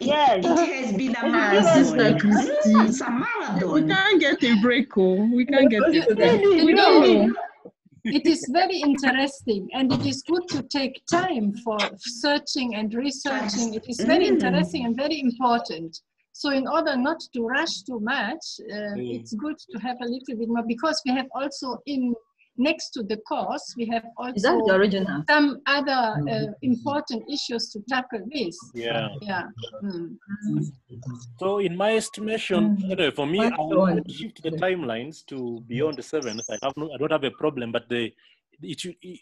Yes. It has been a They should give Ah, us Sister marathon. It's a We can't get a break, oh. We can't get a break. We know, don't know. it is very interesting and it is good to take time for searching and researching. It is very Mm. interesting and very important. So in order not to rush too much, uh, Mm. it's good to have a little bit more because we have also in next to the course, we have Is that the also original? some other uh, important issues to tackle with. Yeah. Yeah. Mm. So, in my estimation, anyway, for me, I will shift the timelines to beyond the seventh. I have no, I don't have a problem, but the it, should- if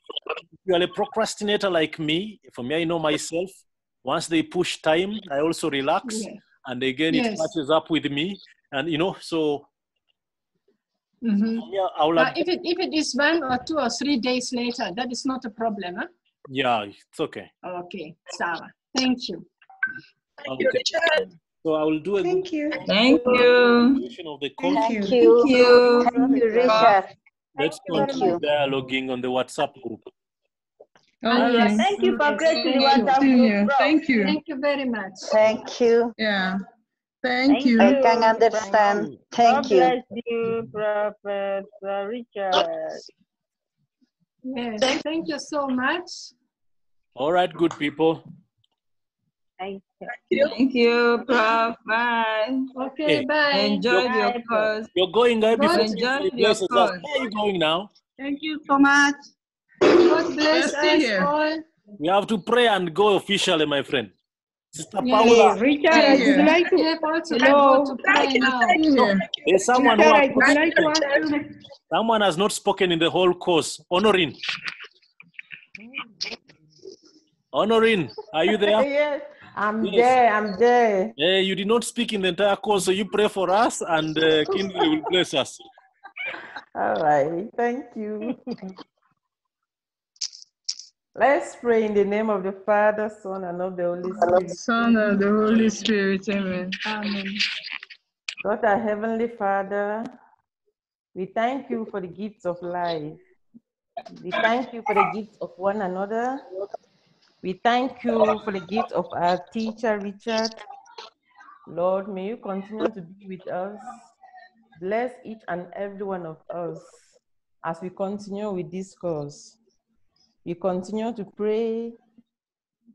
you are a procrastinator like me. For me, I know myself. Once they push time, I also relax, Yeah. And again it Yes. catches up with me. And you know, so Mhm. yeah, I will. But if it, if it is one or two or three days later, that is not a problem. Huh? yeah, it's okay. Okay, Sarah. Thank you. thank okay. So I will do a Thank you. Thank you. of the course. Thank Thank you. you. Thank you. Thank you, Richard. Let's you very continue much. dialoguing on the WhatsApp group. Ah, yes. Thank you for yes. creating Thank you. WhatsApp Senior. Thank you. Thank you very much. Thank you. Yeah. Thank Thank you. I can understand. God Thank you. bless you, Prophet Richard. Yes. Thank you so much. All right, good people. Thank you. Thank you, Prof. Bye. Okay, Hey. bye. Enjoy Bye, your course. You're going there before God, Enjoy somebody your blesses us. course. Where are you going now? Thank you so much. God bless us here. all. We have to pray and go officially, my friend. Sister Yes. Paula, Richard, I would like to. have also to Hello. go to pray now. Still there's someone Richard, I has would not like to spoken. ask. Someone has not spoken in the whole course. Honorin. Honorin, are you there? Yes, I'm Yes. there. I'm there. Eh, you did not speak in the entire course, so you pray for us and uh, Kindle will bless us. All right. Thank you. Let's pray in the name of the Father, Son, and of the Holy Spirit. Son of the Holy Spirit. Amen. Amen. God, our Heavenly Father, we thank you for the gifts of life. We thank you for the gifts of one another. We thank you for the gift of our teacher, Richard. Lord, may you continue to be with us. Bless each and every one of us as we continue with this course. We continue to pray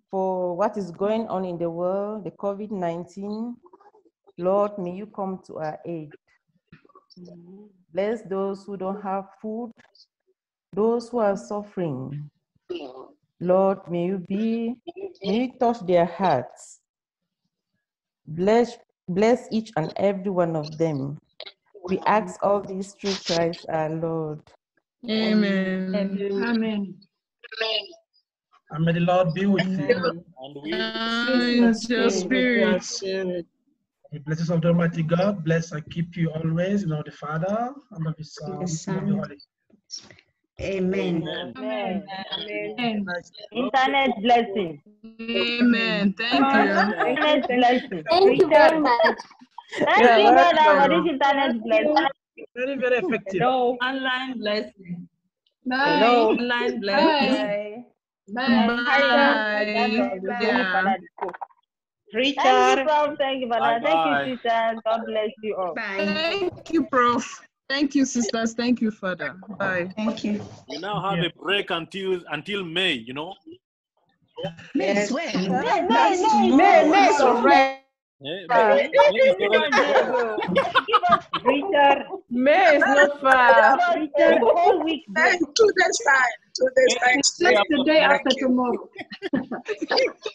for what is going on in the world, the COVID 19. Lord, may you come to our aid. Bless those who don't have food, those who are suffering. Lord, may you be, may you touch their hearts. Bless, bless each and every one of them. We ask all these through Christ our Lord. Amen. Amen. And may the Lord be with you. And we And your spirit. The blessings of the Almighty God bless and keep you always in all the Father and of the Son The and of the Son. Holy Amen. Amen. Amen. Internet blessing. Amen. Thank you. Internet blessing. Thank you very much. Thank Yeah, you, brother, for this internet blessing. Very, very effective. Hello. Online blessing. Bye. Hello. Online blessing. Bye. Bye. Bye. Bye. Yeah. Richard. Thank you, Prof. Thank you, brother. Bye-bye. Thank you, sister. God bless you all. Thank you, Prof. Thank you, sisters. Thank you, Father. Bye. Thank you. we now have a break until until May, you know. Yes. When? May, That- May, that's May, tomorrow. May, May, already. Eh, Uh, May- May is Give already- us Richard. May is not far. Richard, whole week. Then two days time. Two days time. Just the day after tomorrow.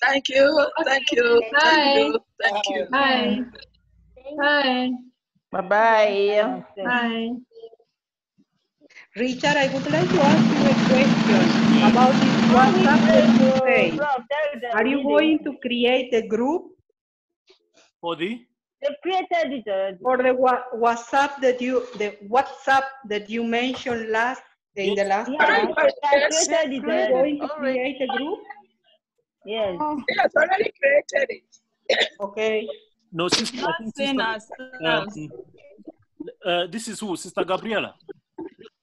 Thank you. Thank you. Bye. Thank you. Thank you. Bye. Bye. Bye bye. Bye. Richard, I would like to ask you a question about this WhatsApp that you say. Are you going to create a group For the They created it already. for the wa- WhatsApp that you the WhatsApp that you mentioned last in the last Yeah, class? I created it Are going to create a group? Yes. Yes, already created it. Okay. no sister. Not sister ourselves. um, uh, this is who? Sister Gabriela.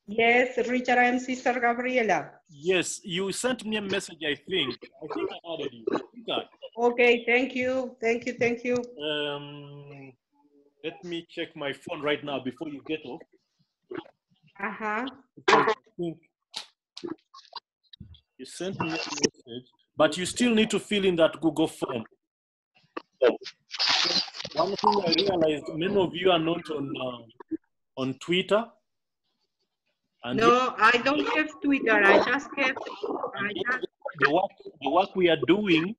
Yes, Richard, I am Sister Gabriela. Yes, you sent me a message. I think. I think I added you. I think I- Okay, thank you, thank you, thank you. Um, let me check my phone right now before you get off. Uh-huh. I think you sent me a message, but you still need to fill in that Google form. One thing I realized, many of you are not on uh, on Twitter. And No, I don't have Twitter. I just have. I just, the work, the work we are doing,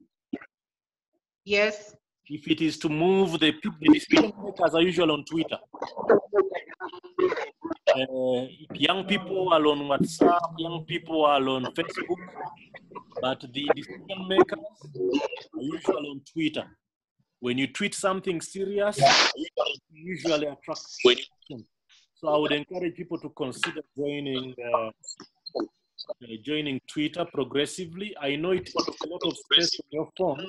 yes. if it is to move the people, the decision makers are usually on Twitter. Uh, young people are on WhatsApp, young people are on Facebook, but the decision makers are usually on Twitter. When you tweet something serious, you usually attract attention. So I would encourage people to consider joining uh, uh, joining Twitter progressively. I know it takes a lot of space on your phone,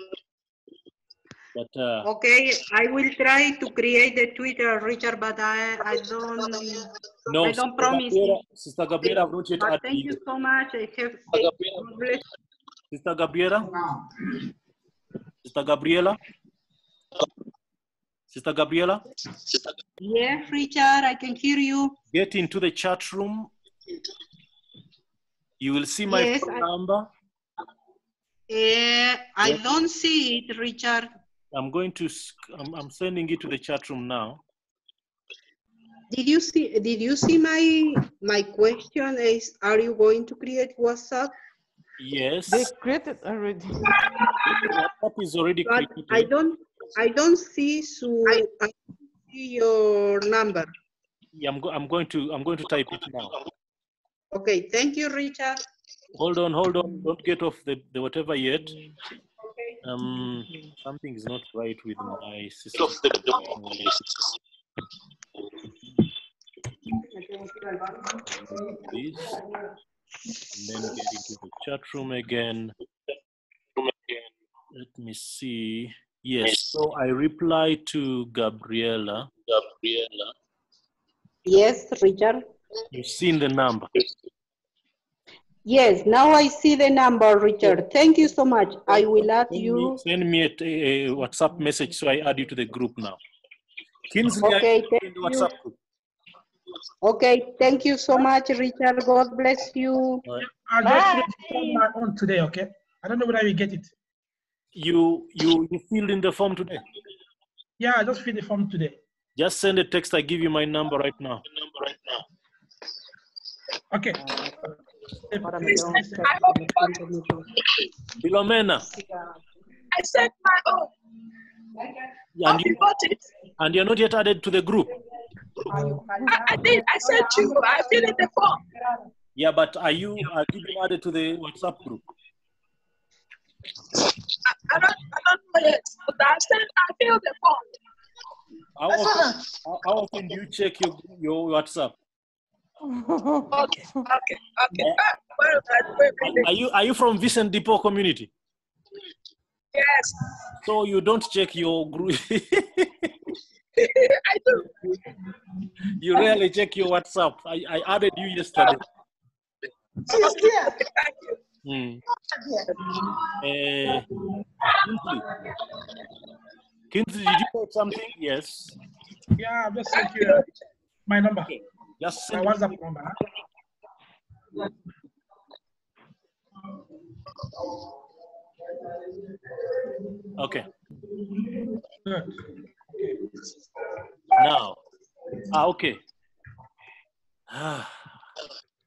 but uh, Okay, I will try to create the Twitter, Richard, but I, I don't, no, I don't promise. Gabriela, Sister Gabriela, not yet But thank you. so much. I have. God bless. Sister Gabriela? Sister Gabriela? Sister Gabriela? Yes, Richard, I can hear you. Get into the chat room. You will see my Yes, phone I- number. Eh, I don't see it, Richard. I'm going to, I'm, I'm sending it to the chat room now. Did you see, did you see my, my question is, are you going to create WhatsApp? Yes. They created already. WhatsApp is already But created. I don't, I don't see, so I don't see your number. Yeah, I'm, go- I'm going to, I'm going to type it now. Okay, thank you, Richard. Hold on, hold on. Don't get off the, the whatever yet. Um, something is not right with my system. This, and then get into the chat room again. Let me see. Yes, so I reply to Gabriela. Gabriela. Yes, Richard. You've seen the number. Yes, now I see the number, Richard. Thank you so much. I will add you. Send me a, a WhatsApp message so I add you to the group now. Kinsley, Okay, are thank you. WhatsApp group? Okay, thank you so much, Richard. God bless you. I'll just fill the form back on today, okay? I don't know whether we get it. You you you filled in the form today. Yeah, I just filled the form today. Just send a text. I give you my number right now. Okay. Uh, Philomena, I sent my own. and you, and you're not yet added to the group. I, I did. I sent you. I filled in the form. Yeah, but are you are you been added to the WhatsApp group? I don't, I don't know yet, but I sent. I filled the form. How often, how, how often do you check your your WhatsApp? Okay, okay, okay. Ah, well. Are you are you from Vincent de Paul community? Yes, So you don't check your group. I do. you rarely check your WhatsApp. I, I added you yesterday. She's here. Thank you. Hmm. Eh, Kinsley. Kinsley, did you type something? Yes. Yeah, I've just sent you uh, my number. Just My send WhatsApp number. Okay. Good. Now. Ah, okay.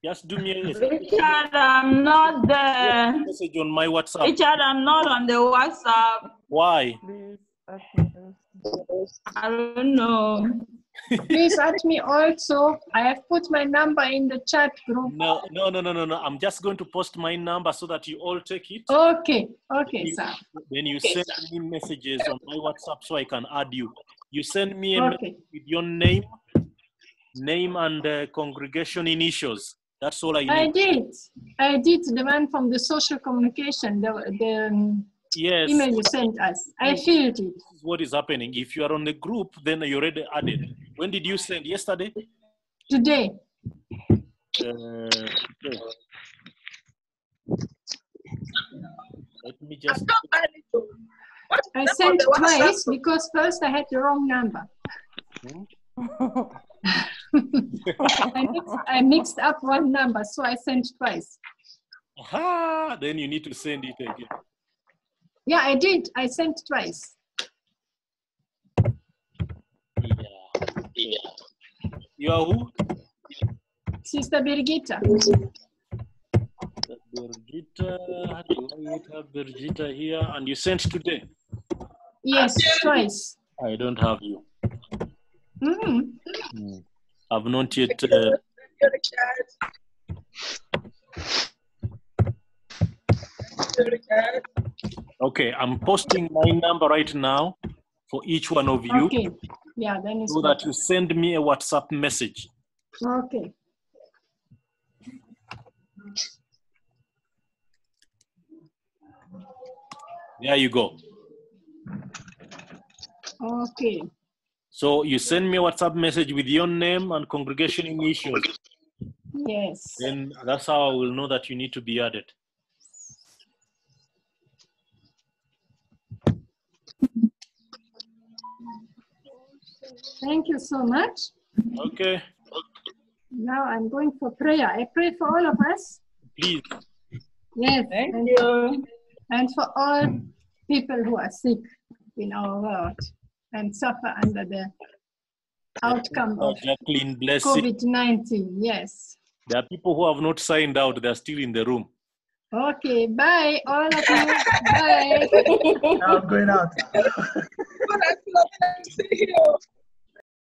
Just do me a Richard, I'm not there. message on my WhatsApp. Richard, I'm not on the WhatsApp. Why? I don't know. Please add me also. I have put my number in the chat group. No, no, no, no, no, no. I'm just going to post my number so that you all take it. Okay, okay, sir. Then you Okay, send me messages on my WhatsApp so I can add you. You send me a Okay. message with your name, name and uh, congregation initials. That's all I need. I did. I did the one from the social communication, the, the um, Yes. email you sent us. I filled it. What is happening. If you are on the group, then you already added. When did you send? Yesterday? Today. Uh, okay. Let me just. I sent twice because first I had the wrong number. I, mixed, I mixed up one number, so I sent twice. Aha! Then you need to send it again. Yeah, I did. I sent twice. Yeah. yeah. You are who? Sister Birgitta. Birgitta. I have Birgitta here? And you sent today? Yes, twice. I don't have you. Mm. Hmm. I've not yet. Uh, okay, I'm posting my number right now for each one of you Okay. Yeah, then it's so that you send me a WhatsApp message. okay. There you go. Okay. So you send me a WhatsApp message with your name and congregation initials. Yes. Then that's how I will know that you need to be added. Thank you so much. Okay, Now I'm going for prayer. I pray for all of us. please. Yes. Thank and, you. And for all people who are sick in our world and suffer under the outcome of Jacqueline, bless it. COVID 19. Yes. There are people who have not signed out, they're still in the room. Okay. Bye, all of you. Bye. I'm going out.